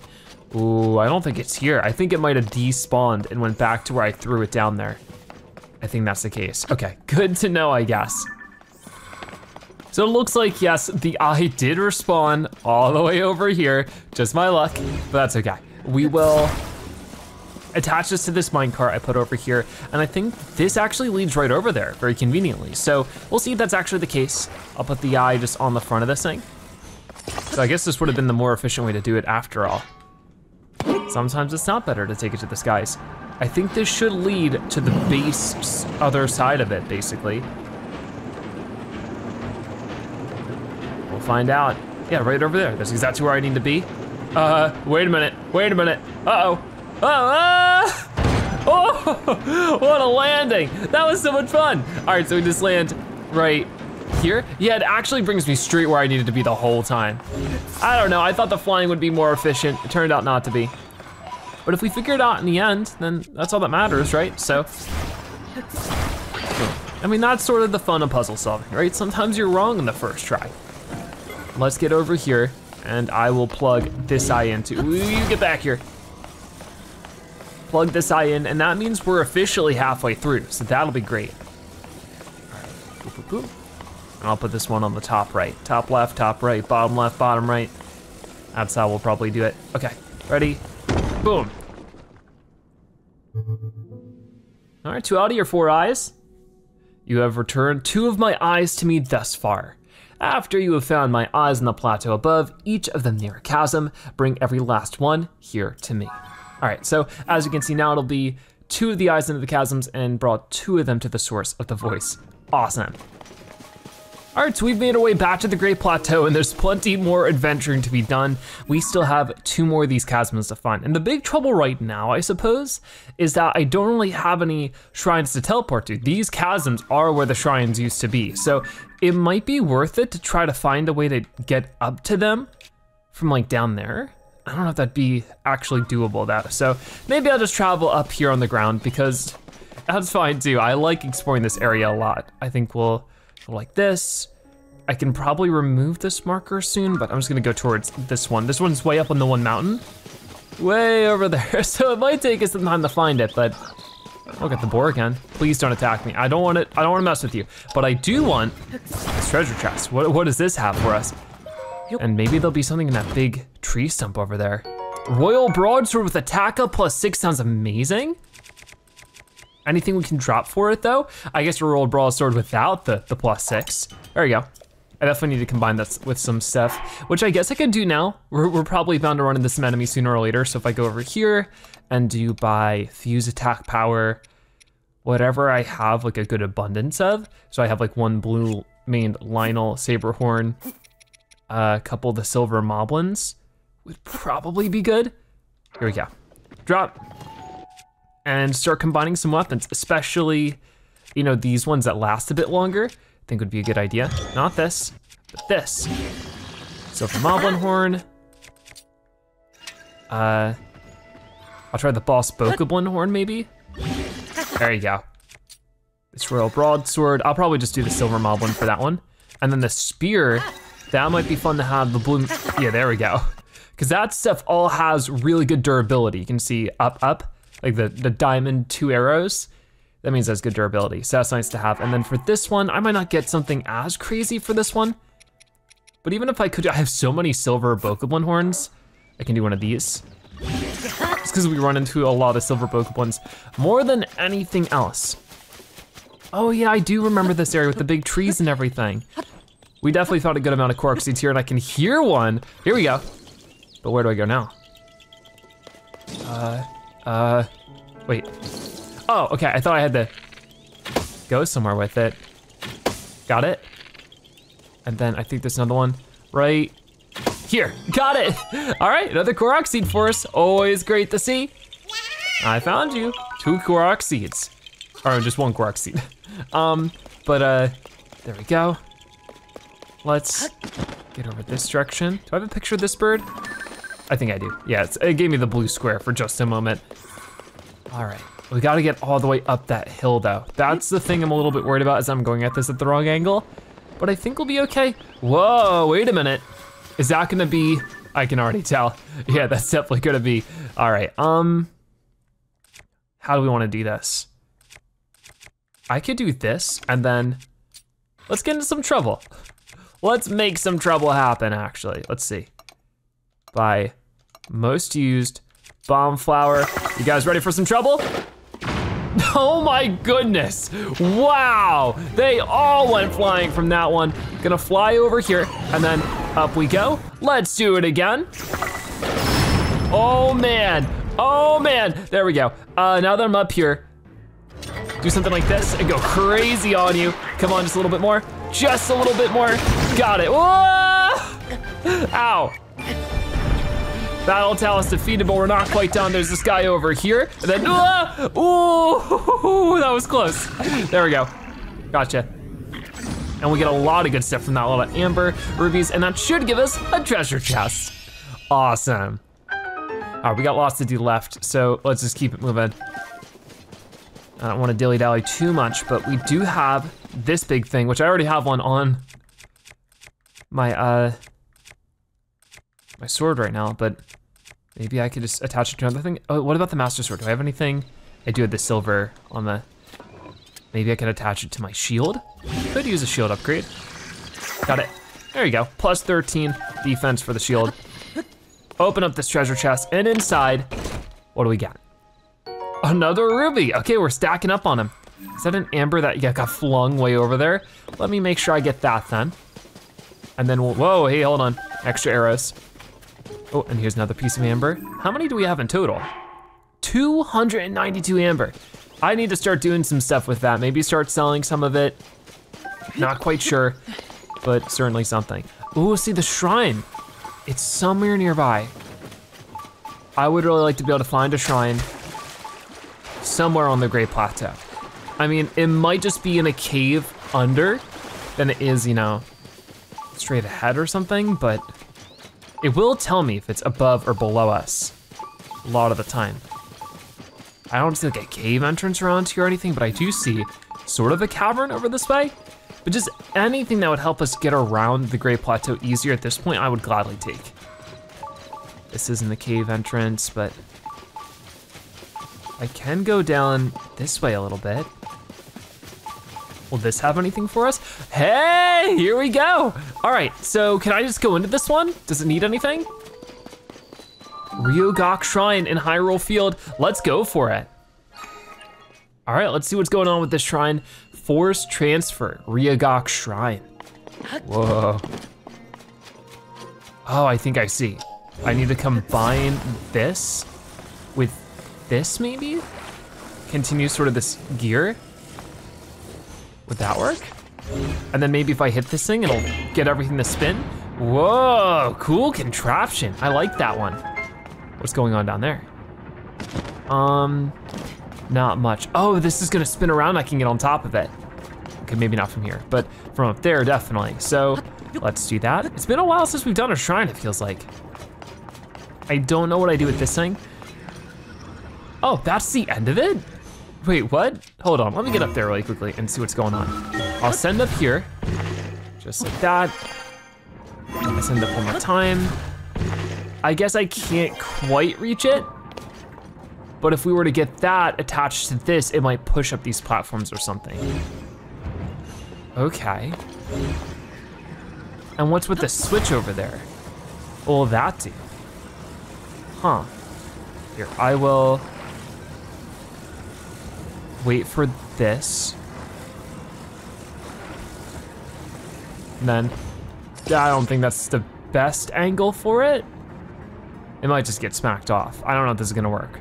Ooh, I don't think it's here. I think it might have despawned and went back to where I threw it down there. I think that's the case. Okay, good to know, I guess. So it looks like, yes, the eye did respawn all the way over here. Just my luck, but that's okay. We will attach this to this minecart I put over here, and I think this actually leads right over there very conveniently. So we'll see if that's actually the case. I'll put the eye just on the front of this thing. So I guess this would have been the more efficient way to do it after all. Sometimes it's not better to take it to the skies. I think this should lead to the base other side of it, basically. We'll find out. Yeah, right over there. That's exactly where I need to be. Uh, wait a minute, wait a minute. Uh-oh. Oh, ah! oh, what a landing. That was so much fun. All right, so we just land right here. Yeah, it actually brings me straight where I needed to be the whole time. I don't know, I thought the flying would be more efficient. It turned out not to be. But if we figure it out in the end, then that's all that matters, right? So, I mean, that's sort of the fun of puzzle solving, right? Sometimes you're wrong in the first try. Let's get over here and I will plug this eye into, you get back here. Plug this eye in and that means we're officially halfway through, so that'll be great. Boop, boop, boop. I'll put this one on the top right. Top left, top right, bottom left, bottom right. That's how we'll probably do it. Okay, ready? Boom. All right, two out of your four eyes. You have returned two of my eyes to me thus far. After you have found my eyes on the plateau above, each of them near a chasm, bring every last one here to me. All right, so as you can see now, it'll be two of the eyes into the chasms and brought two of them to the source of the voice. Awesome. All right, so we've made our way back to the Great Plateau and there's plenty more adventuring to be done. We still have two more of these chasms to find. And the big trouble right now, I suppose, is that I don't really have any shrines to teleport to. These chasms are where the shrines used to be. So it might be worth it to try to find a way to get up to them from like down there. I don't know if that'd be actually doable that. So maybe I'll just travel up here on the ground because that's fine too. I like exploring this area a lot. I think we'll like this. I can probably remove this marker soon, but I'm just gonna go towards this one. This one's way up on the one mountain. Way over there, so it might take us some time to find it, but look at the boar again. Please don't attack me. I don't want it, I don't want to mess with you, but I do want this treasure chest. What, what does this have for us? And maybe there'll be something in that big tree stump over there. Royal Broadsword with Attacka plus six sounds amazing. Anything we can drop for it though? I guess a royal broadsword without the, the plus six. There we go. I definitely need to combine that with some stuff, which I guess I can do now. We're, we're probably bound to run into some enemies sooner or later. So if I go over here and do by fuse attack power, whatever I have like a good abundance of. So I have like one blue maned Lynel Saberhorn, a couple of the silver moblins would probably be good. Here we go. Drop and start combining some weapons, especially, you know, these ones that last a bit longer, I think would be a good idea. Not this, but this. So for Moblin Horn, uh, I'll try the Boss Bokoblin Horn maybe. There you go. This Royal Broadsword, I'll probably just do the Silver Moblin for that one. And then the Spear, that might be fun to have the blue, yeah, there we go. Because that stuff all has really good durability. You can see up, up, like the, the diamond two arrows, that means that's good durability. So that's nice to have. And then for this one, I might not get something as crazy for this one, But even if I could, I have so many silver bokoblin horns. I can do one of these. It's because we run into a lot of silver bokoblins more than anything else. Oh yeah, I do remember this area with the big trees and everything. We definitely found a good amount of Korok seeds here and I can hear one. Here we go. But where do I go now? Uh, uh, wait. Oh, okay, I thought I had to go somewhere with it. Got it. And then I think there's another one right here. Got it. All right, another Korok seed for us. Always great to see. I found you. Two Korok seeds. Or just one Korok seed. Um, but uh, there we go. Let's get over this direction. Do I have a picture of this bird? I think I do. Yeah, it gave me the blue square for just a moment. All right, we gotta get all the way up that hill though. That's the thing I'm a little bit worried about as I'm going at this at the wrong angle, but I think we'll be okay. Whoa, wait a minute. Is that gonna be, I can already tell. Yeah, that's definitely gonna be. All right, um, how do we wanna do this? I could do this and then let's get into some trouble. Let's make some trouble happen actually. Let's see. By most used bomb flower. You guys ready for some trouble? Oh my goodness, wow. They all went flying from that one. Gonna fly over here and then up we go. Let's do it again. Oh man, oh man. There we go. Uh, now that I'm up here, do something like this and go crazy on you. Come on, just a little bit more. Just a little bit more. Got it. Whoa! Ow. Battle Talus defeated, but we're not quite done. There's this guy over here. And then, uh, ooh, that was close. There we go. Gotcha. And we get a lot of good stuff from that. A lot of amber, rubies, and that should give us a treasure chest. Awesome. All right, we got lots to do left, so let's just keep it moving. I don't want to dilly dally too much, but we do have this big thing, which I already have one on my uh my sword right now, but maybe I could just attach it to another thing. Oh, what about the master sword? Do I have anything? I do have the silver on the, maybe I can attach it to my shield. Could use a shield upgrade. Got it. There you go. Plus 13 defense for the shield. Open up this treasure chest, and inside, what do we got? Another ruby. Okay, we're stacking up on him. Is that an amber that got flung way over there? Let me make sure I get that then. And then we'll, whoa, hey, hold on. Extra arrows. Oh, and here's another piece of amber. How many do we have in total? 292 amber. I need to start doing some stuff with that. Maybe start selling some of it. Not quite sure, but certainly something. Ooh, see the shrine. It's somewhere nearby. I would really like to be able to find a shrine somewhere on the Great Plateau. I mean, it might just be in a cave under than it is, you know, straight ahead or something, but it will tell me if it's above or below us a lot of the time. I don't see like a cave entrance around here or anything, but I do see sort of a cavern over this way. But just anything that would help us get around the Great Plateau easier at this point, I would gladly take. This isn't the cave entrance, but I can go down this way a little bit. Will this have anything for us? Hey, here we go. All right, so can I just go into this one? Does it need anything? Riogok Shrine in Hyrule Field. Let's go for it. All right, let's see what's going on with this shrine. Force transfer, Riogok Shrine. Whoa. Oh, I think I see. I need to combine this with this maybe? Continue sort of this gear. Would that work? And then maybe if I hit this thing, it'll get everything to spin. Whoa, cool contraption. I like that one. What's going on down there? Um, not much. Oh, this is gonna spin around, I can get on top of it. Okay, maybe not from here, but from up there, definitely. So let's do that. It's been a while since we've done a shrine, it feels like. I don't know what I do with this thing. Oh, that's the end of it? Wait, what? Hold on, let me get up there really quickly and see what's going on. I'll send up here, just like that. I send up one more time. I guess I can't quite reach it, but if we were to get that attached to this, it might push up these platforms or something. Okay. And what's with the switch over there? What will that do? Huh. Here, I will wait for this. And then, I don't think that's the best angle for it. It might just get smacked off. I don't know if this is gonna work.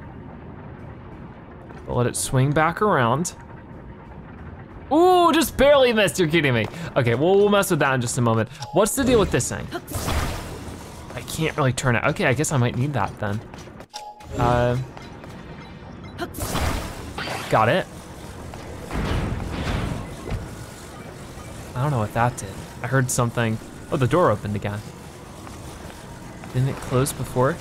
But let it swing back around. Ooh, just barely missed, you're kidding me. Okay, well, we'll mess with that in just a moment. What's the deal with this thing? I can't really turn it. Okay, I guess I might need that then. Uh, got it. I don't know what that did. I heard something. Oh, the door opened again. Didn't it close before?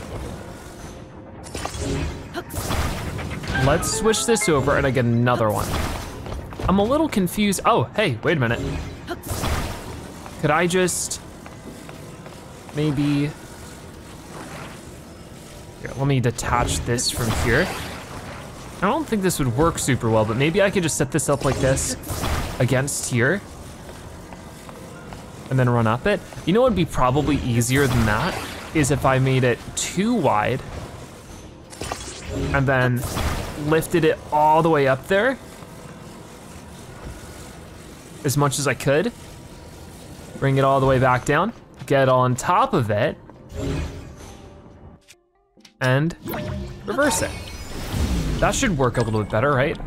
Let's switch this over and I get another one. I'm a little confused. Oh, hey, wait a minute. Could I just maybe, here, let me detach this from here. I don't think this would work super well, but maybe I could just set this up like this against here and then run up it. You know what would be probably easier than that is if I made it too wide and then lifted it all the way up there as much as I could. Bring it all the way back down, get on top of it, and reverse it. That should work a little bit better, right?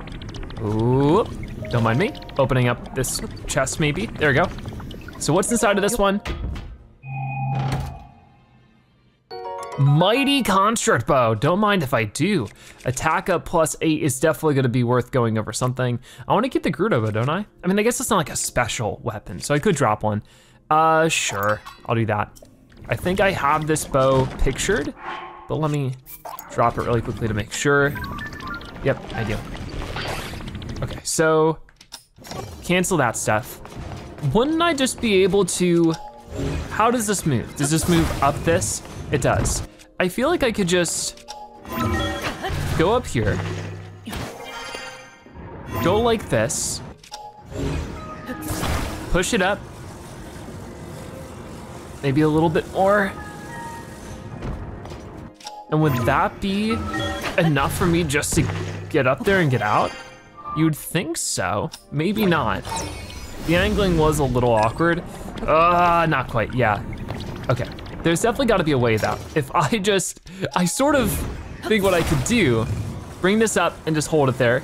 Ooh, don't mind me. Opening up this chest maybe, there we go. So what's inside of this one? Mighty Construct Bow, don't mind if I do. Attack up plus eight is definitely gonna be worth going over something. I wanna keep the Gerudo bow, don't I? I mean, I guess it's not like a special weapon, so I could drop one. Uh, sure, I'll do that. I think I have this bow pictured, but let me drop it really quickly to make sure. Yep, I do. Okay, so cancel that stuff. Wouldn't I just be able to, how does this move? Does this move up this? It does. I feel like I could just go up here, go like this, push it up, maybe a little bit more. And would that be enough for me just to get up there and get out? You'd think so, maybe not. The angling was a little awkward. Uh, not quite, yeah. Okay, there's definitely gotta be a way though. If I just, I sort of think what I could do, bring this up and just hold it there.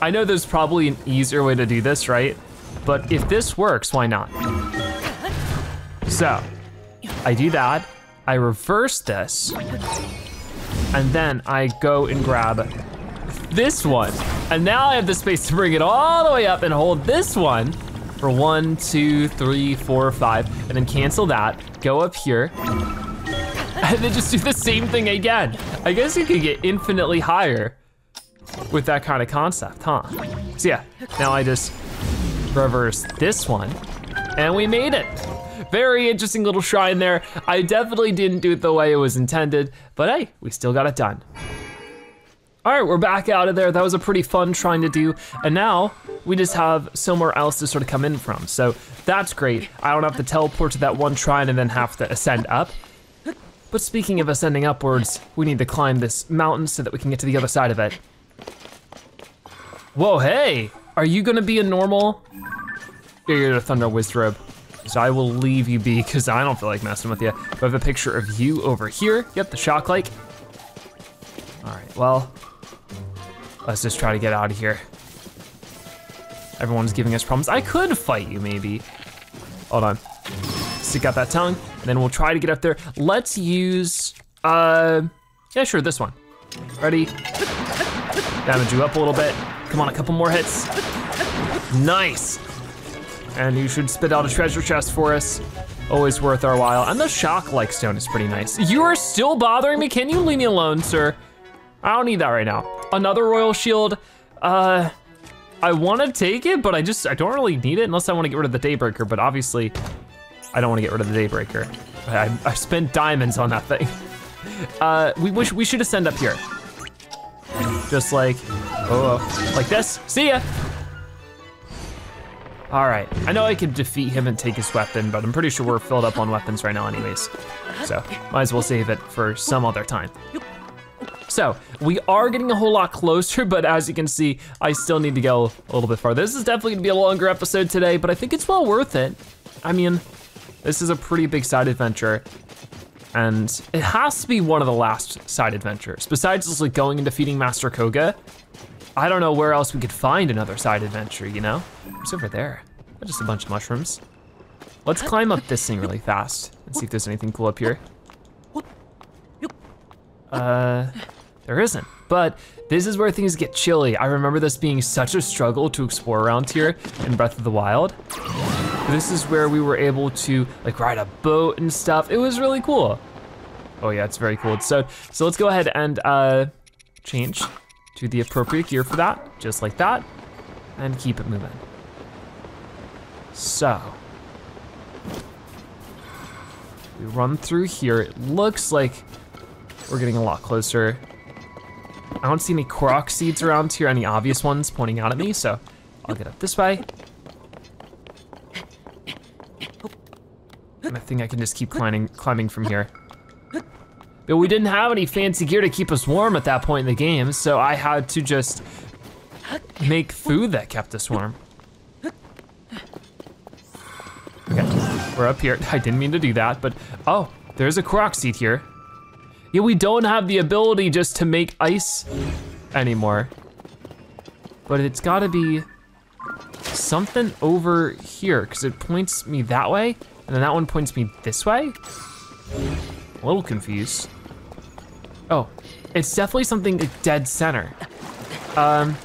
I know there's probably an easier way to do this, right? But if this works, why not? So, I do that, I reverse this, and then I go and grab this one. And now I have the space to bring it all the way up and hold this one for one, two, three, four, five, and then cancel that, go up here, and then just do the same thing again. I guess you could get infinitely higher with that kind of concept, huh? So yeah, now I just reverse this one, and we made it. Very interesting little shrine there. I definitely didn't do it the way it was intended, but hey, we still got it done. All right, we're back out of there. That was a pretty fun trying to do. And now we just have somewhere else to sort of come in from. So that's great. I don't have to teleport to that one shrine and then have to ascend up. But speaking of ascending upwards, we need to climb this mountain so that we can get to the other side of it. Whoa, hey, are you gonna be a normal? You're a Thunder Wizrobe. So I will leave you be because I don't feel like messing with you. We have a picture of you over here. Yep, the shock like. All right, well, Let's just try to get out of here. Everyone's giving us problems. I could fight you maybe. Hold on. Stick out that tongue, and then we'll try to get up there. Let's use, uh, yeah, sure, this one. Ready? Damage you up a little bit. Come on, a couple more hits. Nice. And you should spit out a treasure chest for us. Always worth our while. And the shock-like stone is pretty nice. You are still bothering me? Can you leave me alone, sir? I don't need that right now. Another royal shield. Uh, I wanna take it, but I just, I don't really need it unless I wanna get rid of the Daybreaker, but obviously I don't wanna get rid of the Daybreaker. I, I spent diamonds on that thing. Uh, we wish we should ascend up here. Just like, oh, like this, see ya. All right, I know I could defeat him and take his weapon, but I'm pretty sure we're filled up on weapons right now anyways. So might as well save it for some other time. So we are getting a whole lot closer, but as you can see, I still need to go a little bit farther. This is definitely gonna be a longer episode today, but I think it's well worth it. I mean, this is a pretty big side adventure and it has to be one of the last side adventures. Besides just like going and defeating Master Kohga, I don't know where else we could find another side adventure, you know? What's over there? Just a bunch of mushrooms. Let's climb up this thing really fast and see if there's anything cool up here. Uh, there isn't, but this is where things get chilly. I remember this being such a struggle to explore around here in Breath of the Wild. This is where we were able to like ride a boat and stuff. It was really cool. Oh yeah, it's very cool. So, so let's go ahead and uh, change to the appropriate gear for that, just like that, and keep it moving. So, we run through here. It looks like we're getting a lot closer. I don't see any Korok seeds around here, any obvious ones pointing out at me, so I'll get up this way. And I think I can just keep climbing, climbing from here. But we didn't have any fancy gear to keep us warm at that point in the game, so I had to just make food that kept us warm. Okay, we're up here. I didn't mean to do that, but oh, there's a Korok seed here. Yeah, we don't have the ability just to make ice anymore. But it's gotta be something over here, because it points me that way, and then that one points me this way? A little confused. Oh, it's definitely something dead center. Um,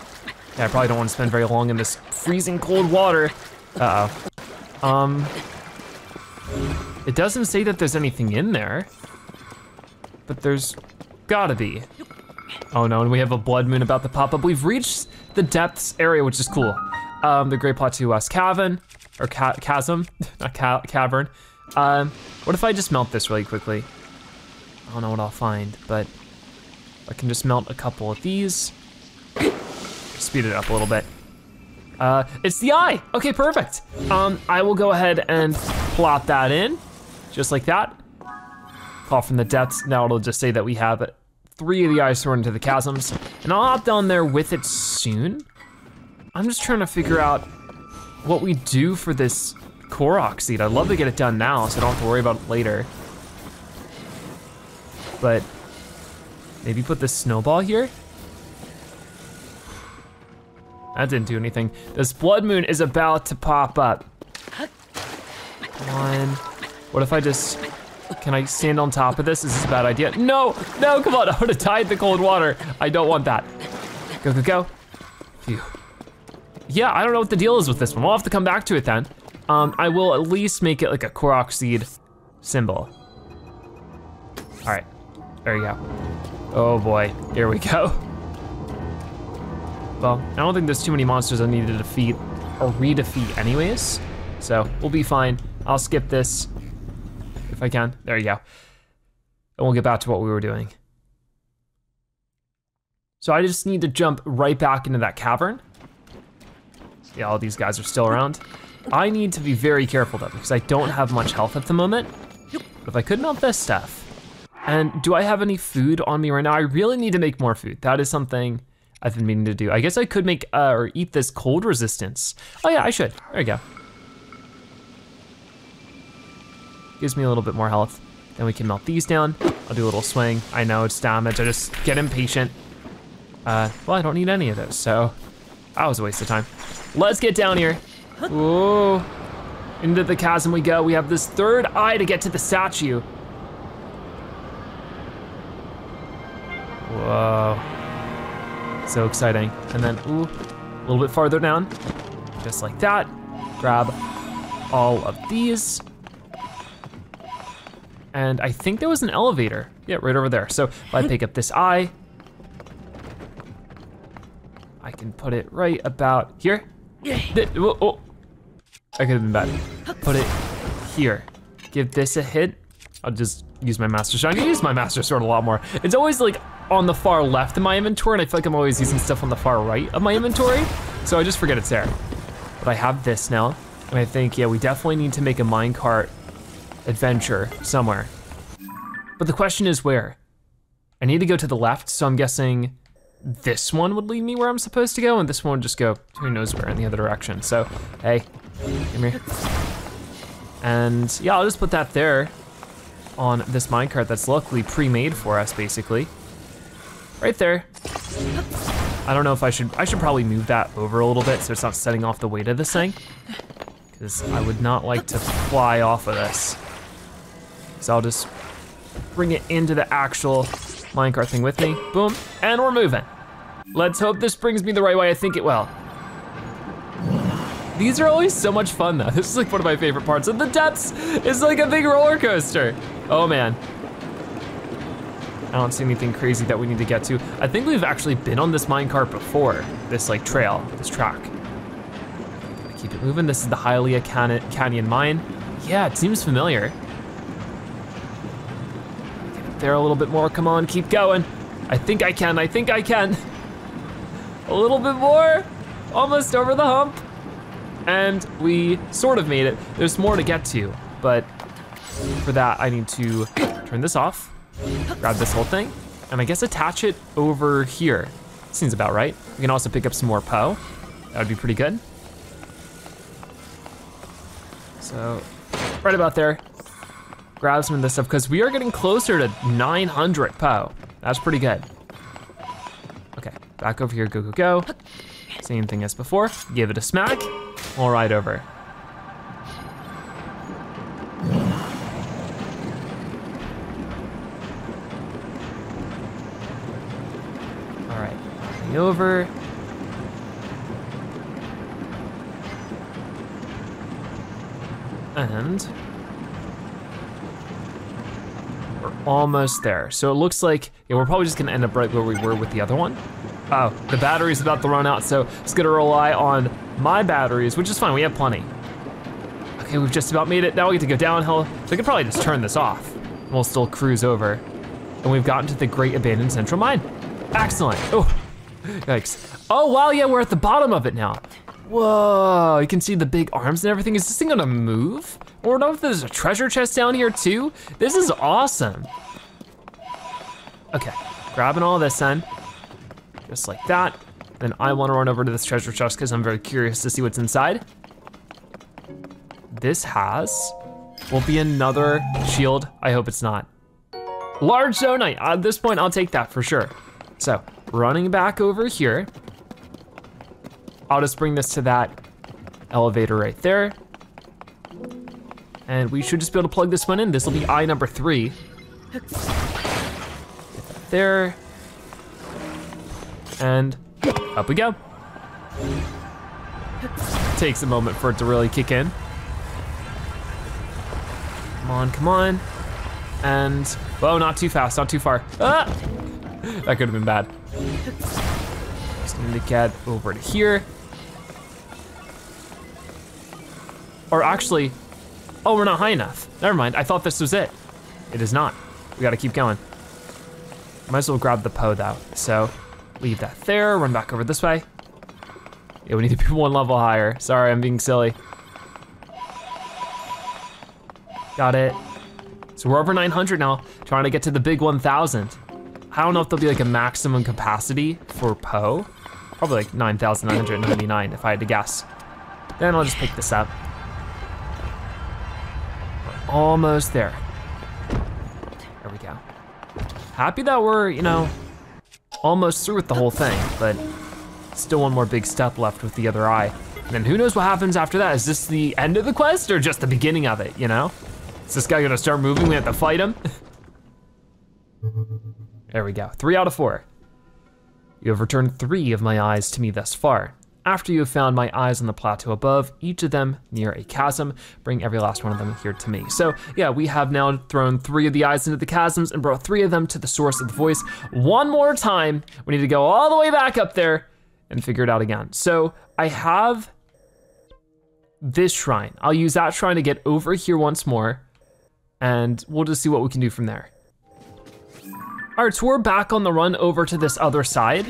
yeah, I probably don't want to spend very long in this freezing cold water. Uh-oh. Um, it doesn't say that there's anything in there, but there's gotta be. Oh no, and we have a blood moon about to pop up. We've reached the depths area, which is cool. Um, the Great Plateau West Cavern, or ca chasm, not ca cavern. Um, what if I just melt this really quickly? I don't know what I'll find, but I can just melt a couple of these. Speed it up a little bit. Uh, it's the eye, okay, perfect. Um, I will go ahead and plot that in, just like that. Call from the depths, now it'll just say that we have three of the eyes thrown into the chasms, and I'll hop down there with it soon. I'm just trying to figure out what we do for this Korok seed. I'd love to get it done now so I don't have to worry about it later. But maybe put the snowball here? That didn't do anything. This blood moon is about to pop up. Come on. What if I just, can I stand on top of this? Is this a bad idea? No, no, come on, I would have died the cold water. I don't want that. Go, go, go. Phew. Yeah, I don't know what the deal is with this one. We'll have to come back to it then. Um, I will at least make it like a Korok seed symbol. All right, there you go. Oh boy, here we go. Well, I don't think there's too many monsters I need to defeat or re-defeat anyways. So we'll be fine. I'll skip this if I can. There you go. And we'll get back to what we were doing. So I just need to jump right back into that cavern. Yeah, all these guys are still around. I need to be very careful though, because I don't have much health at the moment. But if I could melt this stuff. And do I have any food on me right now? I really need to make more food. That is something I've been meaning to do. I guess I could make uh, or eat this cold resistance. Oh yeah, I should. There you go. Gives me a little bit more health. Then we can melt these down. I'll do a little swing. I know it's damage. I just get impatient. Uh, well, I don't need any of this, so that was a waste of time. Let's get down here. Ooh, into the chasm we go. We have this third eye to get to the statue. Whoa. So exciting. And then, ooh, a little bit farther down, just like that. Grab all of these. And I think there was an elevator. Yeah, right over there. So if I pick up this eye, I can put it right about here. Oh, oh. I could have been bad. Put it here. Give this a hit. I'll just use my Master Sword. I can use my Master Sword a lot more. It's always like on the far left of my inventory, and I feel like I'm always using stuff on the far right of my inventory, so I just forget it's there. but I have this now. And I think, yeah, we definitely need to make a minecart adventure somewhere. But the question is where? I need to go to the left, so I'm guessing this one would lead me where I'm supposed to go, and this one would just go who knows where in the other direction. So, hey, come here. And yeah, I'll just put that there on this minecart that's luckily pre-made for us, basically. Right there. I don't know if I should, I should probably move that over a little bit so it's not setting off the weight of this thing. Because I would not like to fly off of this. So I'll just bring it into the actual minecart thing with me. Boom, and we're moving. Let's hope this brings me the right way. I think it will. These are always so much fun though. This is like one of my favorite parts. And the depths is like a big roller coaster. Oh man. I don't see anything crazy that we need to get to. I think we've actually been on this minecart before, this like trail, this track. Keep it moving. This is the Hylia Canyon Mine. Yeah, it seems familiar. Get up there a little bit more. Come on, keep going. I think I can. I think I can. A little bit more. Almost over the hump. And we sort of made it. There's more to get to, but for that, I need to turn this off, grab this whole thing, and I guess attach it over here. Seems about right. We can also pick up some more Poe. That would be pretty good. So, right about there, grab some of this stuff, because we are getting closer to 900 Poe. That's pretty good. Okay, back over here, go, go, go. Same thing as before, give it a smack, we'll over. Over. And we're almost there. So it looks like, yeah, we're probably just gonna end up right where we were with the other one. Oh, the battery's about to run out, so it's gonna rely on my batteries, which is fine, we have plenty. Okay, we've just about made it. Now we get to go downhill. So I could probably just turn this off. And we'll still cruise over. And we've gotten to the Great Abandoned Central Mine. Excellent. Oh, Yikes. Oh, wow, yeah, we're at the bottom of it now. Whoa, you can see the big arms and everything. Is this thing gonna move? Or know if there's a treasure chest down here too? This is awesome. Okay, grabbing all this then. Just like that. Then I wanna run over to this treasure chest because I'm very curious to see what's inside. This has, will be another shield. I hope it's not. Large Zonaite, at this point I'll take that for sure. So, running back over here. I'll just bring this to that elevator right there. And we should just be able to plug this one in. This will be eye number three. There. And up we go. Takes a moment for it to really kick in. Come on, come on. And, whoa, not too fast, not too far. Ah! That could have been bad. Just need to get over to here. Or actually, oh, we're not high enough. Never mind, I thought this was it. It is not. We gotta keep going. Might as well grab the Poe though. So leave that there, run back over this way. Yeah, we need to be one level higher. Sorry, I'm being silly. Got it. So we're over 900 now, trying to get to the big 1,000. I don't know if there'll be like a maximum capacity for Poe. Probably like 9,999 if I had to guess. Then I'll just pick this up. We're almost there. There we go. Happy that we're, you know, almost through with the whole thing, but still one more big step left with the other eye. And then who knows what happens after that? Is this the end of the quest or just the beginning of it, you know? Is this guy gonna start moving? We have to fight him? There we go, three out of four. You have returned three of my eyes to me thus far. After you have found my eyes on the plateau above, each of them near a chasm, bring every last one of them here to me. So yeah, we have now thrown three of the eyes into the chasms and brought three of them to the source of the voice. One more time, we need to go all the way back up there and figure it out again. So I have this shrine. I'll use that shrine to get over here once more and we'll just see what we can do from there. All right, so we're back on the run over to this other side.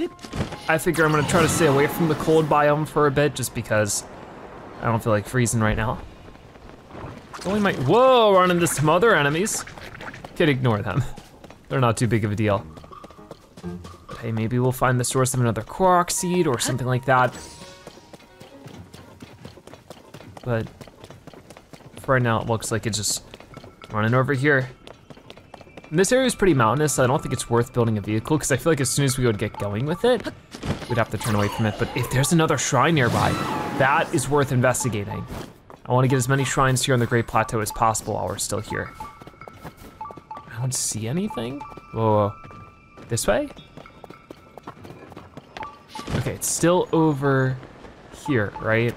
I figure I'm gonna try to stay away from the cold biome for a bit just because I don't feel like freezing right now. Only might, whoa, run into some other enemies. Could ignore them. They're not too big of a deal. Okay, maybe we'll find the source of another Korok seed or something like that. But for right now, it looks like it's just running over here. And this area is pretty mountainous, so I don't think it's worth building a vehicle because I feel like as soon as we would get going with it, we'd have to turn away from it. But if there's another shrine nearby, that is worth investigating. I wanna get as many shrines here on the Great Plateau as possible while we're still here. I don't see anything. Whoa, whoa. this way? Okay, it's still over here, right?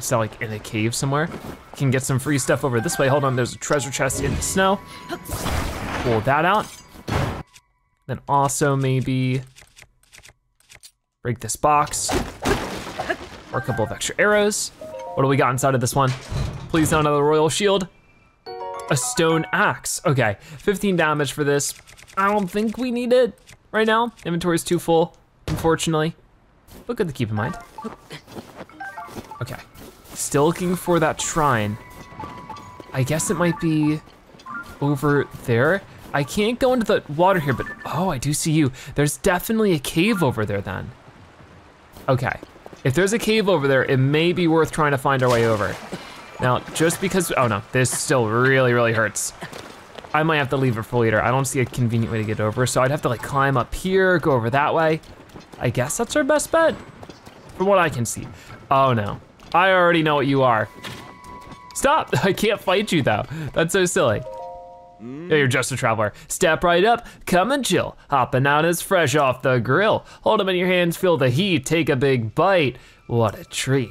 It's not like in a cave somewhere. Can get some free stuff over this way. Hold on, there's a treasure chest in the snow. Pull that out. Then also maybe break this box. Or a couple of extra arrows. What do we got inside of this one? Please not another royal shield. A stone axe. Okay, 15 damage for this. I don't think we need it right now. Inventory's too full, unfortunately. But good to keep in mind. Still looking for that shrine. I guess it might be over there. I can't go into the water here, but oh, I do see you. There's definitely a cave over there then. Okay, if there's a cave over there, it may be worth trying to find our way over. Now, just because, oh no, this still really, really hurts. I might have to leave it for later. I don't see a convenient way to get over, so I'd have to like climb up here, go over that way. I guess that's our best bet, from what I can see. Oh no, I already know what you are. Stop, I can't fight you though. That's so silly. Hmm? Yeah, you're just a traveler. Step right up, come and chill. Hot bananas fresh off the grill. Hold them in your hands, feel the heat, take a big bite. What a treat.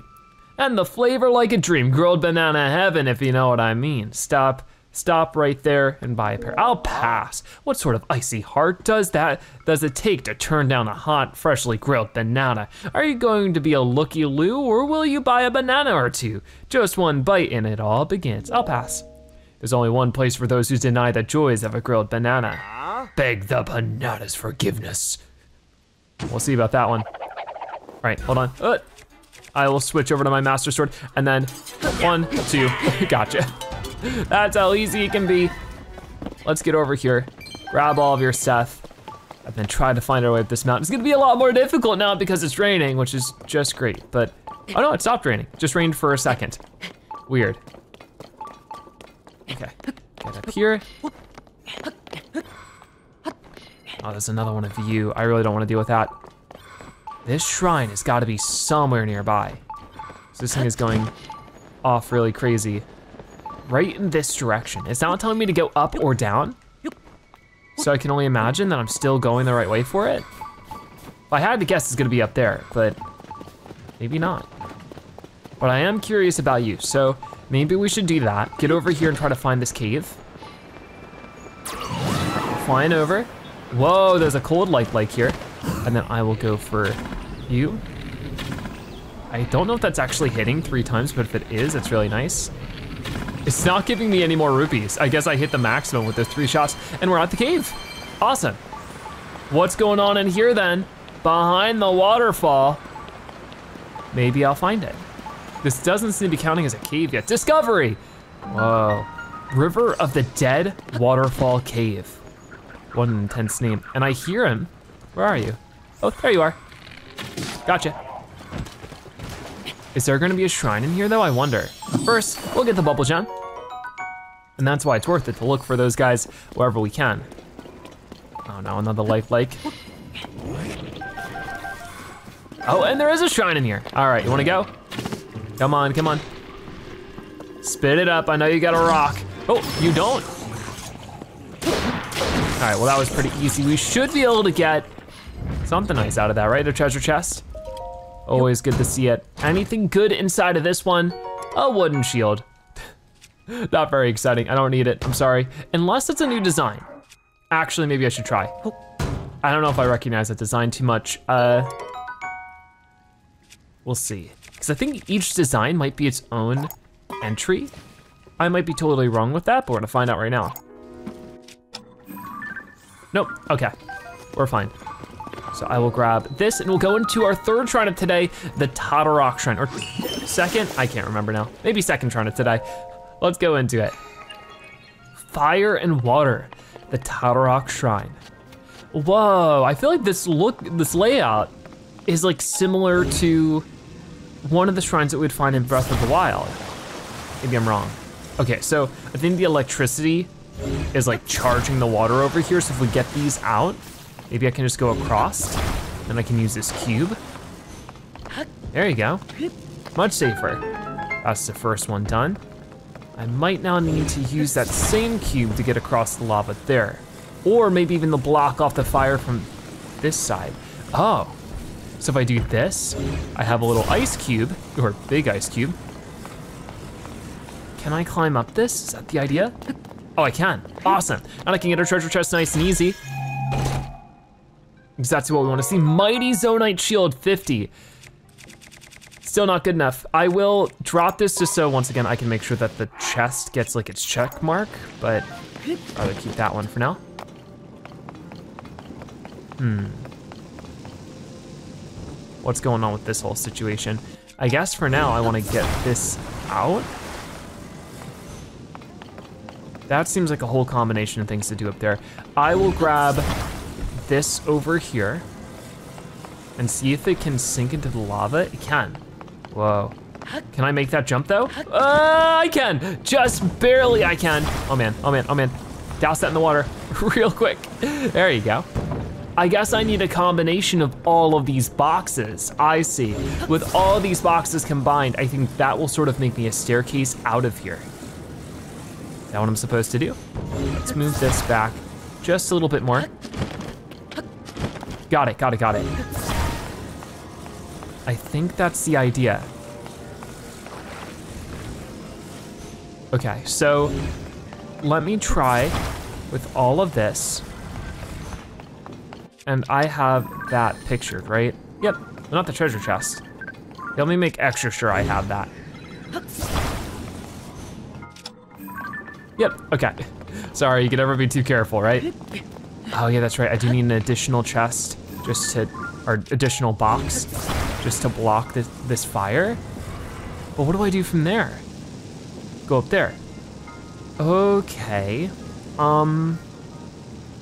And the flavor like a dream, grilled banana heaven if you know what I mean. Stop, stop right there and buy a pair. I'll pass. What sort of icy heart does that, does it take to turn down a hot, freshly grilled banana? Are you going to be a looky-loo or will you buy a banana or two? Just one bite and it all begins. I'll pass. There's only one place for those who deny the joys of a grilled banana. Beg the banana's forgiveness. We'll see about that one. All right, hold on. Uh, I will switch over to my master sword and then one, two, gotcha. That's how easy it can be. Let's get over here, grab all of your stuff, and then try to find our way up this mountain. It's gonna be a lot more difficult now because it's raining, which is just great, but, oh no, it stopped raining. Just rained for a second. Weird. Okay, get up here. Oh, there's another one of you. I really don't wanna deal with that. This shrine has gotta be somewhere nearby. So this thing is going off really crazy. Right in this direction. It's not telling me to go up or down. So I can only imagine that I'm still going the right way for it. If I had to guess it's gonna be up there, but maybe not. But I am curious about you, so maybe we should do that. Get over here and try to find this cave. Flying over. Whoa, there's a cold light like here. And then I will go for you. I don't know if that's actually hitting three times, but if it is, it's really nice. It's not giving me any more rupees. I guess I hit the maximum with those three shots and we're at the cave. Awesome. What's going on in here then? Behind the waterfall. Maybe I'll find it. This doesn't seem to be counting as a cave yet. Discovery! Whoa. River of the Dead Waterfall Cave. What an intense name. And I hear him. Where are you? Oh, there you are. Gotcha. Is there gonna be a shrine in here though? I wonder. First, we'll get the bubbul gem. And that's why it's worth it to look for those guys wherever we can. Oh no, another Like Like. Oh, and there is a shrine in here. All right, you wanna go? Come on, come on. Spit it up, I know you got a rock. Oh, you don't? All right, well that was pretty easy. We should be able to get something nice out of that, right? A treasure chest. Always good to see it. Anything good inside of this one? A wooden shield. Not very exciting, I don't need it, I'm sorry. Unless it's a new design. Actually, maybe I should try. I don't know if I recognize that design too much. Uh, We'll see. Because I think each design might be its own entry. I might be totally wrong with that, but we're gonna find out right now. Nope, okay, we're fine. So I will grab this and we'll go into our third shrine of today, the Tadarok Shrine, or second, I can't remember now. Maybe second shrine of today. Let's go into it. Fire and water, the Tadarok Shrine. Whoa, I feel like this look, this layout is like similar to one of the shrines that we'd find in Breath of the Wild. Maybe I'm wrong. Okay, so I think the electricity is like charging the water over here. So if we get these out, maybe I can just go across and I can use this cube. There you go. Much safer. That's the first one done. I might now need to use that same cube to get across the lava there. Or maybe even the block off the fire from this side. Oh, so if I do this, I have a little ice cube, or big ice cube. Can I climb up this? Is that the idea? Oh, I can, awesome. And I can get our treasure chest nice and easy. Exactly what we wanna see. Mighty Zonaite Shield 50. Still not good enough. I will drop this just so once again I can make sure that the chest gets like its check mark, but I'd keep that one for now. Hmm. What's going on with this whole situation? I guess for now I wanna get this out. That seems like a whole combination of things to do up there. I will grab this over here and see if it can sink into the lava. It can. Whoa. Can I make that jump though? Uh, I can, just barely I can. Oh man, oh man, oh man. Douse that in the water real quick. There you go. I guess I need a combination of all of these boxes. I see. With all these boxes combined, I think that will sort of make me a staircase out of here. Is that what I'm supposed to do? Let's move this back just a little bit more. Got it, got it, got it. I think that's the idea. Okay, so let me try with all of this. And I have that pictured, right? Yep, not the treasure chest. Let me make extra sure I have that. Yep, okay. Sorry, you can never be too careful, right? Oh yeah, that's right, I do need an additional chest just to, or additional box, just to block this, this fire. But what do I do from there? Go up there. Okay, um,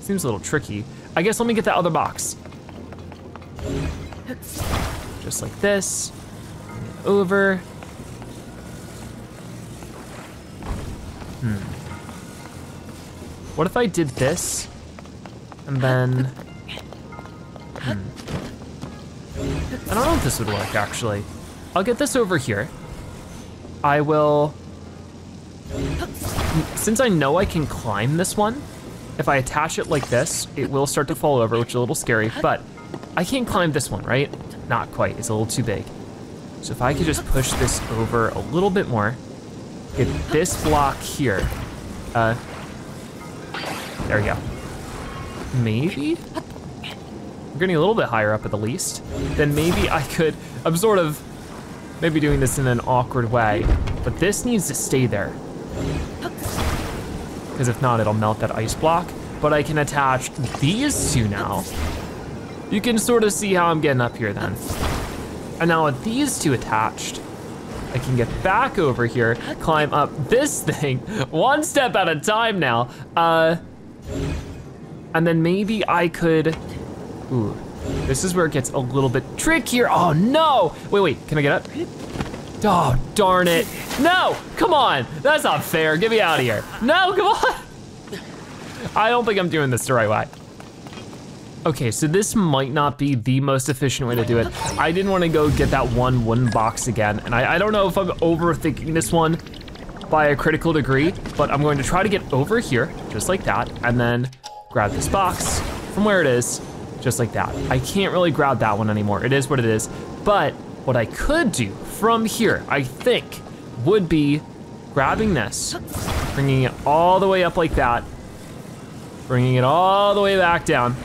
seems a little tricky. I guess let me get that other box. Just like this, over. Hmm. What if I did this and then, I don't know if this would work actually. I'll get this over here. I will, since I know I can climb this one, if I attach it like this, it will start to fall over, which is a little scary, but I can't climb this one, right? Not quite, it's a little too big. So if I could just push this over a little bit more, get this block here, uh, there we go. Maybe? We're getting a little bit higher up at the least. Then maybe I could, I'm sort of maybe doing this in an awkward way, but this needs to stay there. Because if not, it'll melt that ice block. But I can attach these two now. You can sort of see how I'm getting up here then. And now with these two attached, I can get back over here, climb up this thing, one step at a time now. Uh, and then maybe I could, ooh, this is where it gets a little bit trickier. Oh no, wait, wait, can I get up? Oh, darn it. No, come on, that's not fair, get me out of here. No, come on. I don't think I'm doing this the right way. Okay, so this might not be the most efficient way to do it. I didn't wanna go get that one wooden box again, and I, I don't know if I'm overthinking this one, by a critical degree, but I'm going to try to get over here, just like that, and then grab this box from where it is, just like that. I can't really grab that one anymore. It is what it is. But what I could do from here, I think, would be grabbing this, bringing it all the way up like that, bringing it all the way back down,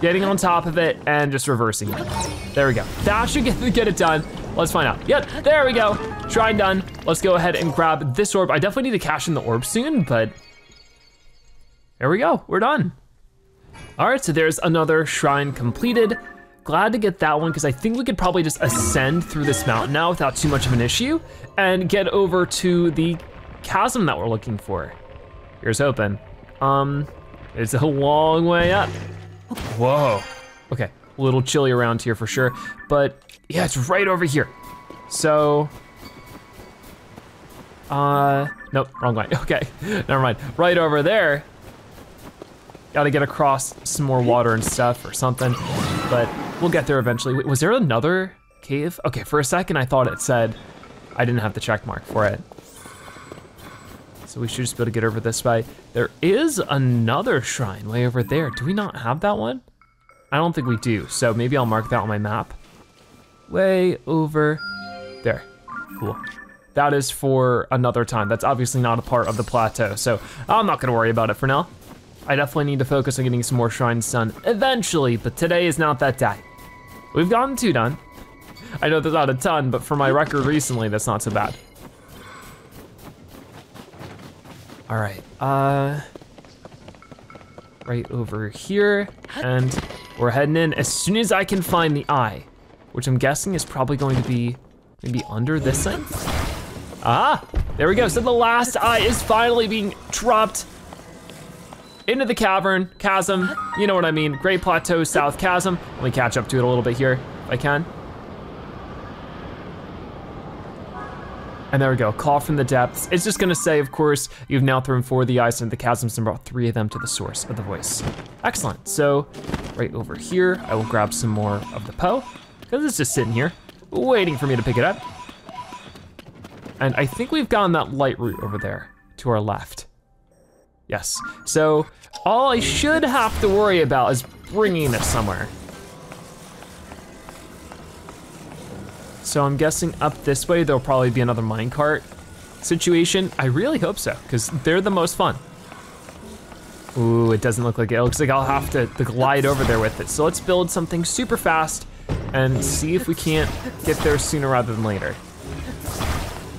getting on top of it, and just reversing it. There we go. That should get, get it done. Let's find out. Yep, there we go. Shrine done. Let's go ahead and grab this orb. I definitely need to cash in the orb soon, but there we go, we're done. All right, so there's another shrine completed. Glad to get that one because I think we could probably just ascend through this mountain now without too much of an issue and get over to the chasm that we're looking for. Here's hoping. Um, it's a long way up. Whoa. Okay, a little chilly around here for sure, but yeah, it's right over here. So, uh, nope, wrong way. Okay, never mind. Right over there. Gotta get across some more water and stuff or something, but we'll get there eventually. Wait, was there another cave? Okay, for a second I thought it said I didn't have the check mark for it. So we should just be able to get over this way. There is another shrine way over there. Do we not have that one? I don't think we do, so maybe I'll mark that on my map. Way over there, cool. That is for another time. That's obviously not a part of the plateau, so I'm not gonna worry about it for now. I definitely need to focus on getting some more shrines done eventually, but today is not that day. We've gotten two done. I know there's not a ton, but for my record recently, that's not so bad. All right, uh, right over here, and we're heading in as soon as I can find the eye, which I'm guessing is probably going to be maybe under this thing. Ah, there we go. So the last eye is finally being dropped into the cavern, chasm, you know what I mean. Great Plateau, South Chasm. Let me catch up to it a little bit here, if I can. And there we go, call from the depths. It's just gonna say, of course, you've now thrown four of the eyes into the chasms and brought three of them to the source of the voice. Excellent, so right over here, I will grab some more of the Poe, because it's just sitting here, waiting for me to pick it up. And I think we've gotten that light root over there to our left. Yes, so all I should have to worry about is bringing this somewhere. So I'm guessing up this way, there'll probably be another minecart situation. I really hope so, because they're the most fun. Ooh, it doesn't look like it. It looks like I'll have to, to glide over there with it. So let's build something super fast and see if we can't get there sooner rather than later.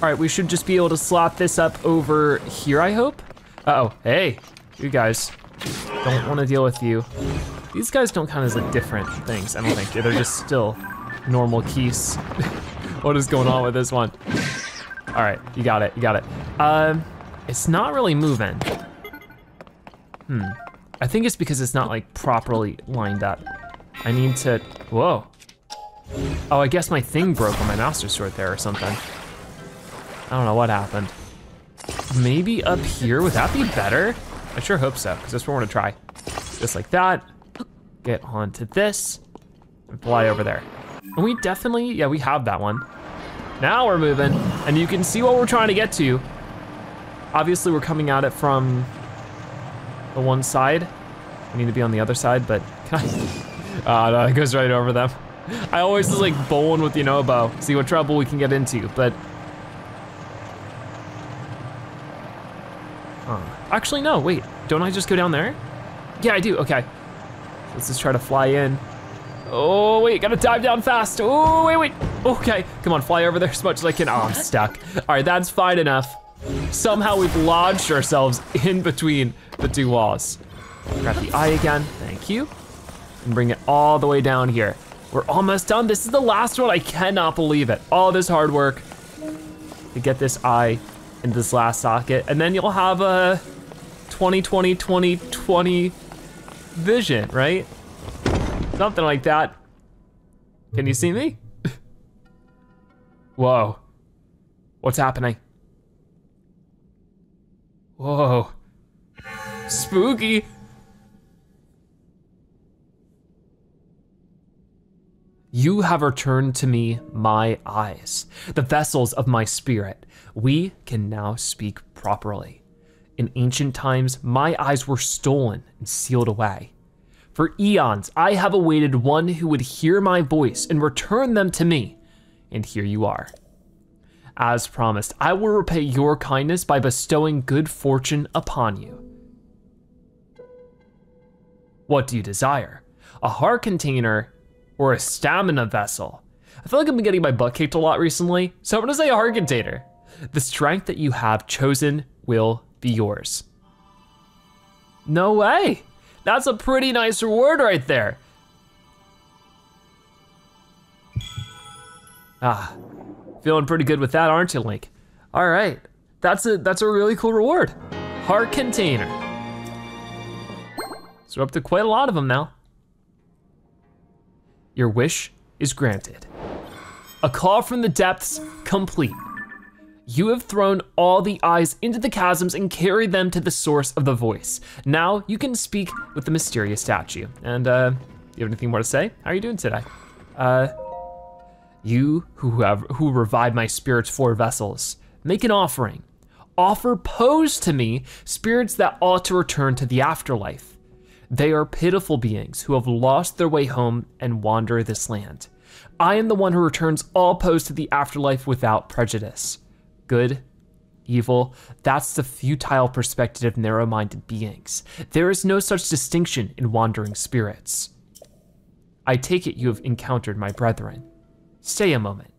All right, we should just be able to slot this up over here, I hope. Uh oh hey, you guys, don't wanna deal with you. These guys don't count as like different things, I don't think. They're just still normal Keese. what is going on with this one? All right, you got it, you got it. Um, it's not really moving. Hmm, I think it's because it's not like properly lined up. I need to, whoa. Oh, I guess my thing broke on my master sword there or something. I don't know what happened. Maybe up here, would that be better? I sure hope so, because that's what we're gonna try. Just like that, get onto this, and fly over there. And we definitely, yeah, we have that one. Now we're moving, and you can see what we're trying to get to. Obviously we're coming at it from the one side. We need to be on the other side, but can I? Oh no, it goes right over them. I always just like bowling with the Yunobo, see what trouble we can get into, but. Huh. Actually, no, wait, don't I just go down there? Yeah, I do, okay. Let's just try to fly in. Oh, wait, gotta dive down fast. Oh, wait, wait. Okay, come on, fly over there as much as I can. Oh, I'm stuck. All right, that's fine enough. Somehow we've lodged ourselves in between the two walls. Grab the eye again, thank you. And bring it all the way down here. We're almost done. This is the last one. I cannot believe it. All this hard work to get this eye in this last socket. And then you'll have a 2020, 2020 vision, right? Something like that. Can you see me? Whoa. What's happening? Whoa. Spooky. You have returned to me my eyes, the vessels of my spirit. We can now speak properly. In ancient times, my eyes were stolen and sealed away. For eons, I have awaited one who would hear my voice and return them to me, and here you are. As promised, I will repay your kindness by bestowing good fortune upon you. What do you desire? A heart container or a stamina vessel? I feel like I've been getting my butt kicked a lot recently, so I'm gonna say a heart container. The strength that you have chosen will be yours. No way. That's a pretty nice reward right there. Ah, feeling pretty good with that, aren't you, Link? All right, that's a, that's a really cool reward. Heart container. So we're up to quite a lot of them now. Your wish is granted. A call from the depths complete. You have thrown all the eyes into the chasms and carried them to the source of the voice. Now you can speak with the mysterious statue. And uh, you have anything more to say? How are you doing today? Uh, you who have who revived my spirit's four vessels, make an offering. Offer Poes to me spirits that ought to return to the afterlife. They are pitiful beings who have lost their way home and wander this land. I am the one who returns all Poes to the afterlife without prejudice good, evil, that's the futile perspective of narrow minded beings. There is no such distinction in wandering spirits. I take it you have encountered my brethren. Stay a moment.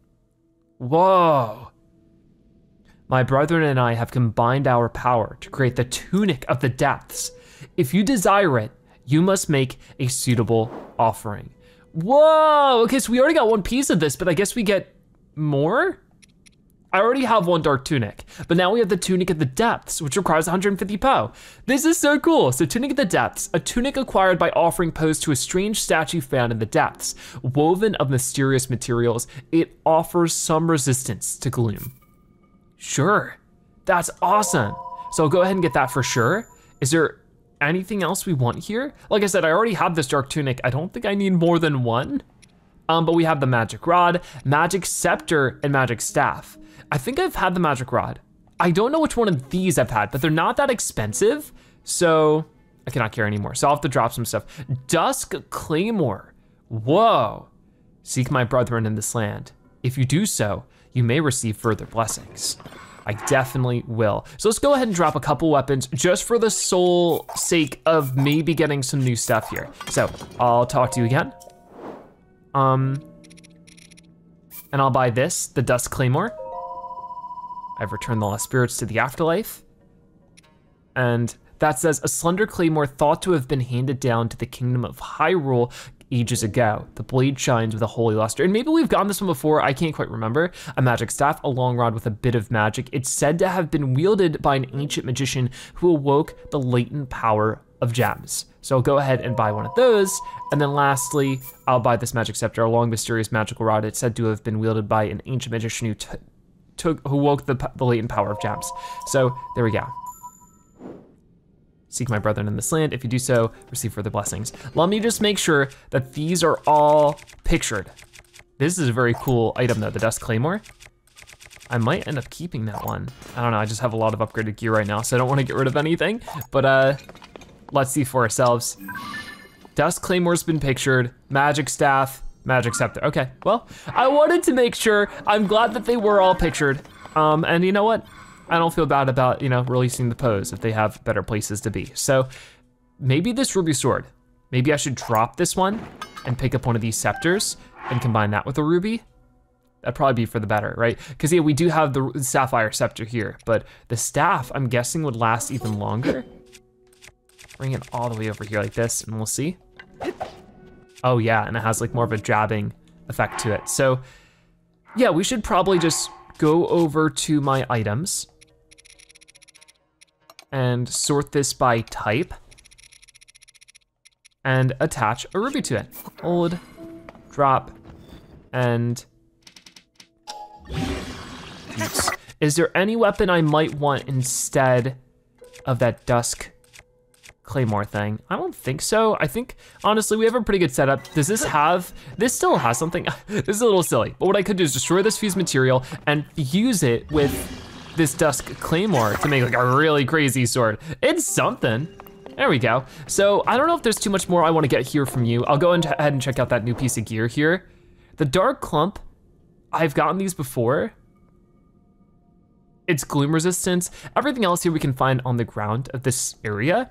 Whoa. My brethren and I have combined our power to create the tunic of the depths. If you desire it, you must make a suitable offering. Whoa, okay, so we already got one piece of this, but I guess we get more? I already have one dark tunic, but now we have the tunic of the depths, which requires 150 Poe. This is so cool. So tunic of the depths, a tunic acquired by offering Poes to a strange statue found in the depths. Woven of mysterious materials, it offers some resistance to gloom. Sure, that's awesome. So I'll go ahead and get that for sure. Is there anything else we want here? Like I said, I already have this dark tunic. I don't think I need more than one. Um, but we have the magic rod, magic scepter, and magic staff. I think I've had the magic rod. I don't know which one of these I've had, but they're not that expensive. So I cannot care anymore. So I'll have to drop some stuff. Dusk Claymore. Whoa. Seek my brethren in this land. If you do so, you may receive further blessings. I definitely will. So let's go ahead and drop a couple weapons just for the sole sake of maybe getting some new stuff here. So I'll talk to you again. Um, and I'll buy this, the Dusk Claymore. I've returned the lost spirits to the afterlife. And that says, a slender claymore thought to have been handed down to the kingdom of Hyrule ages ago. The blade shines with a holy luster. And maybe we've gotten this one before, I can't quite remember. A magic staff, a long rod with a bit of magic. It's said to have been wielded by an ancient magician who awoke the latent power of gems. So I'll go ahead and buy one of those. And then lastly, I'll buy this magic scepter, a long mysterious magical rod. It's said to have been wielded by an ancient magician who took, who woke the, the latent power of gems. So there we go. Seek my brethren in this land. If you do so, receive further blessings. Let me just make sure that these are all pictured. This is a very cool item though, the Dusk Claymore. I might end up keeping that one. I don't know, I just have a lot of upgraded gear right now, so I don't wanna get rid of anything, but uh, let's see for ourselves. Dusk Claymore's been pictured, Magic Staff, Magic Scepter. Okay, well, I wanted to make sure. I'm glad that they were all pictured. Um, and you know what? I don't feel bad about, you know, releasing the Poes if they have better places to be. So maybe this Ruby Sword, maybe I should drop this one and pick up one of these scepters and combine that with a Ruby. That'd probably be for the better, right? Because yeah, we do have the Sapphire Scepter here, but the staff, I'm guessing would last even longer. Bring it all the way over here like this and we'll see. Oh yeah, and it has like more of a jabbing effect to it. So yeah, we should probably just go over to my items and sort this by type and attach a ruby to it. Hold, drop, and use. Is there any weapon I might want instead of that dusk Claymore thing? I don't think so. I think, honestly, we have a pretty good setup. Does this have, this still has something, this is a little silly, but what I could do is destroy this fused material and use it with this Dusk Claymore to make like a really crazy sword. It's something. There we go. So I don't know if there's too much more I wanna get here from you. I'll go ahead and check out that new piece of gear here. The Dark Clump, I've gotten these before. It's gloom resistance. Everything else here we can find on the ground of this area.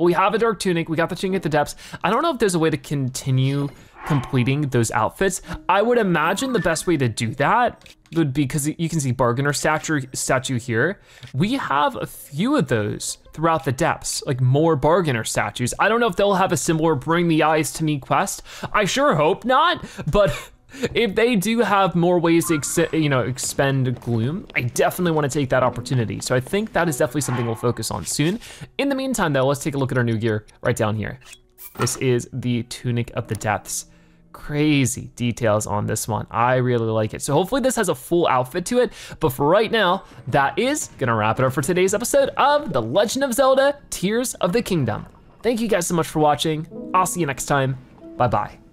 But we have a dark tunic, we got the tunic at the depths. I don't know if there's a way to continue completing those outfits. I would imagine the best way to do that would be, because you can see Bargainer statue, statue here. We have a few of those throughout throughout the depths, like more bargainer statues. I don't know if they'll have a similar bring the eyes to me quest. I sure hope not, but if they do have more ways to you know expend gloom, I definitely want to take that opportunity. So I think that is definitely something we'll focus on soon. In the meantime though, let's take a look at our new gear right down here. This is the Tunic of the Depths. Crazy details on this one. I really like it. So hopefully this has a full outfit to it. But for right now, that is gonna wrap it up for today's episode of The Legend of Zelda Tears of the Kingdom. Thank you guys so much for watching. I'll see you next time. Bye-bye.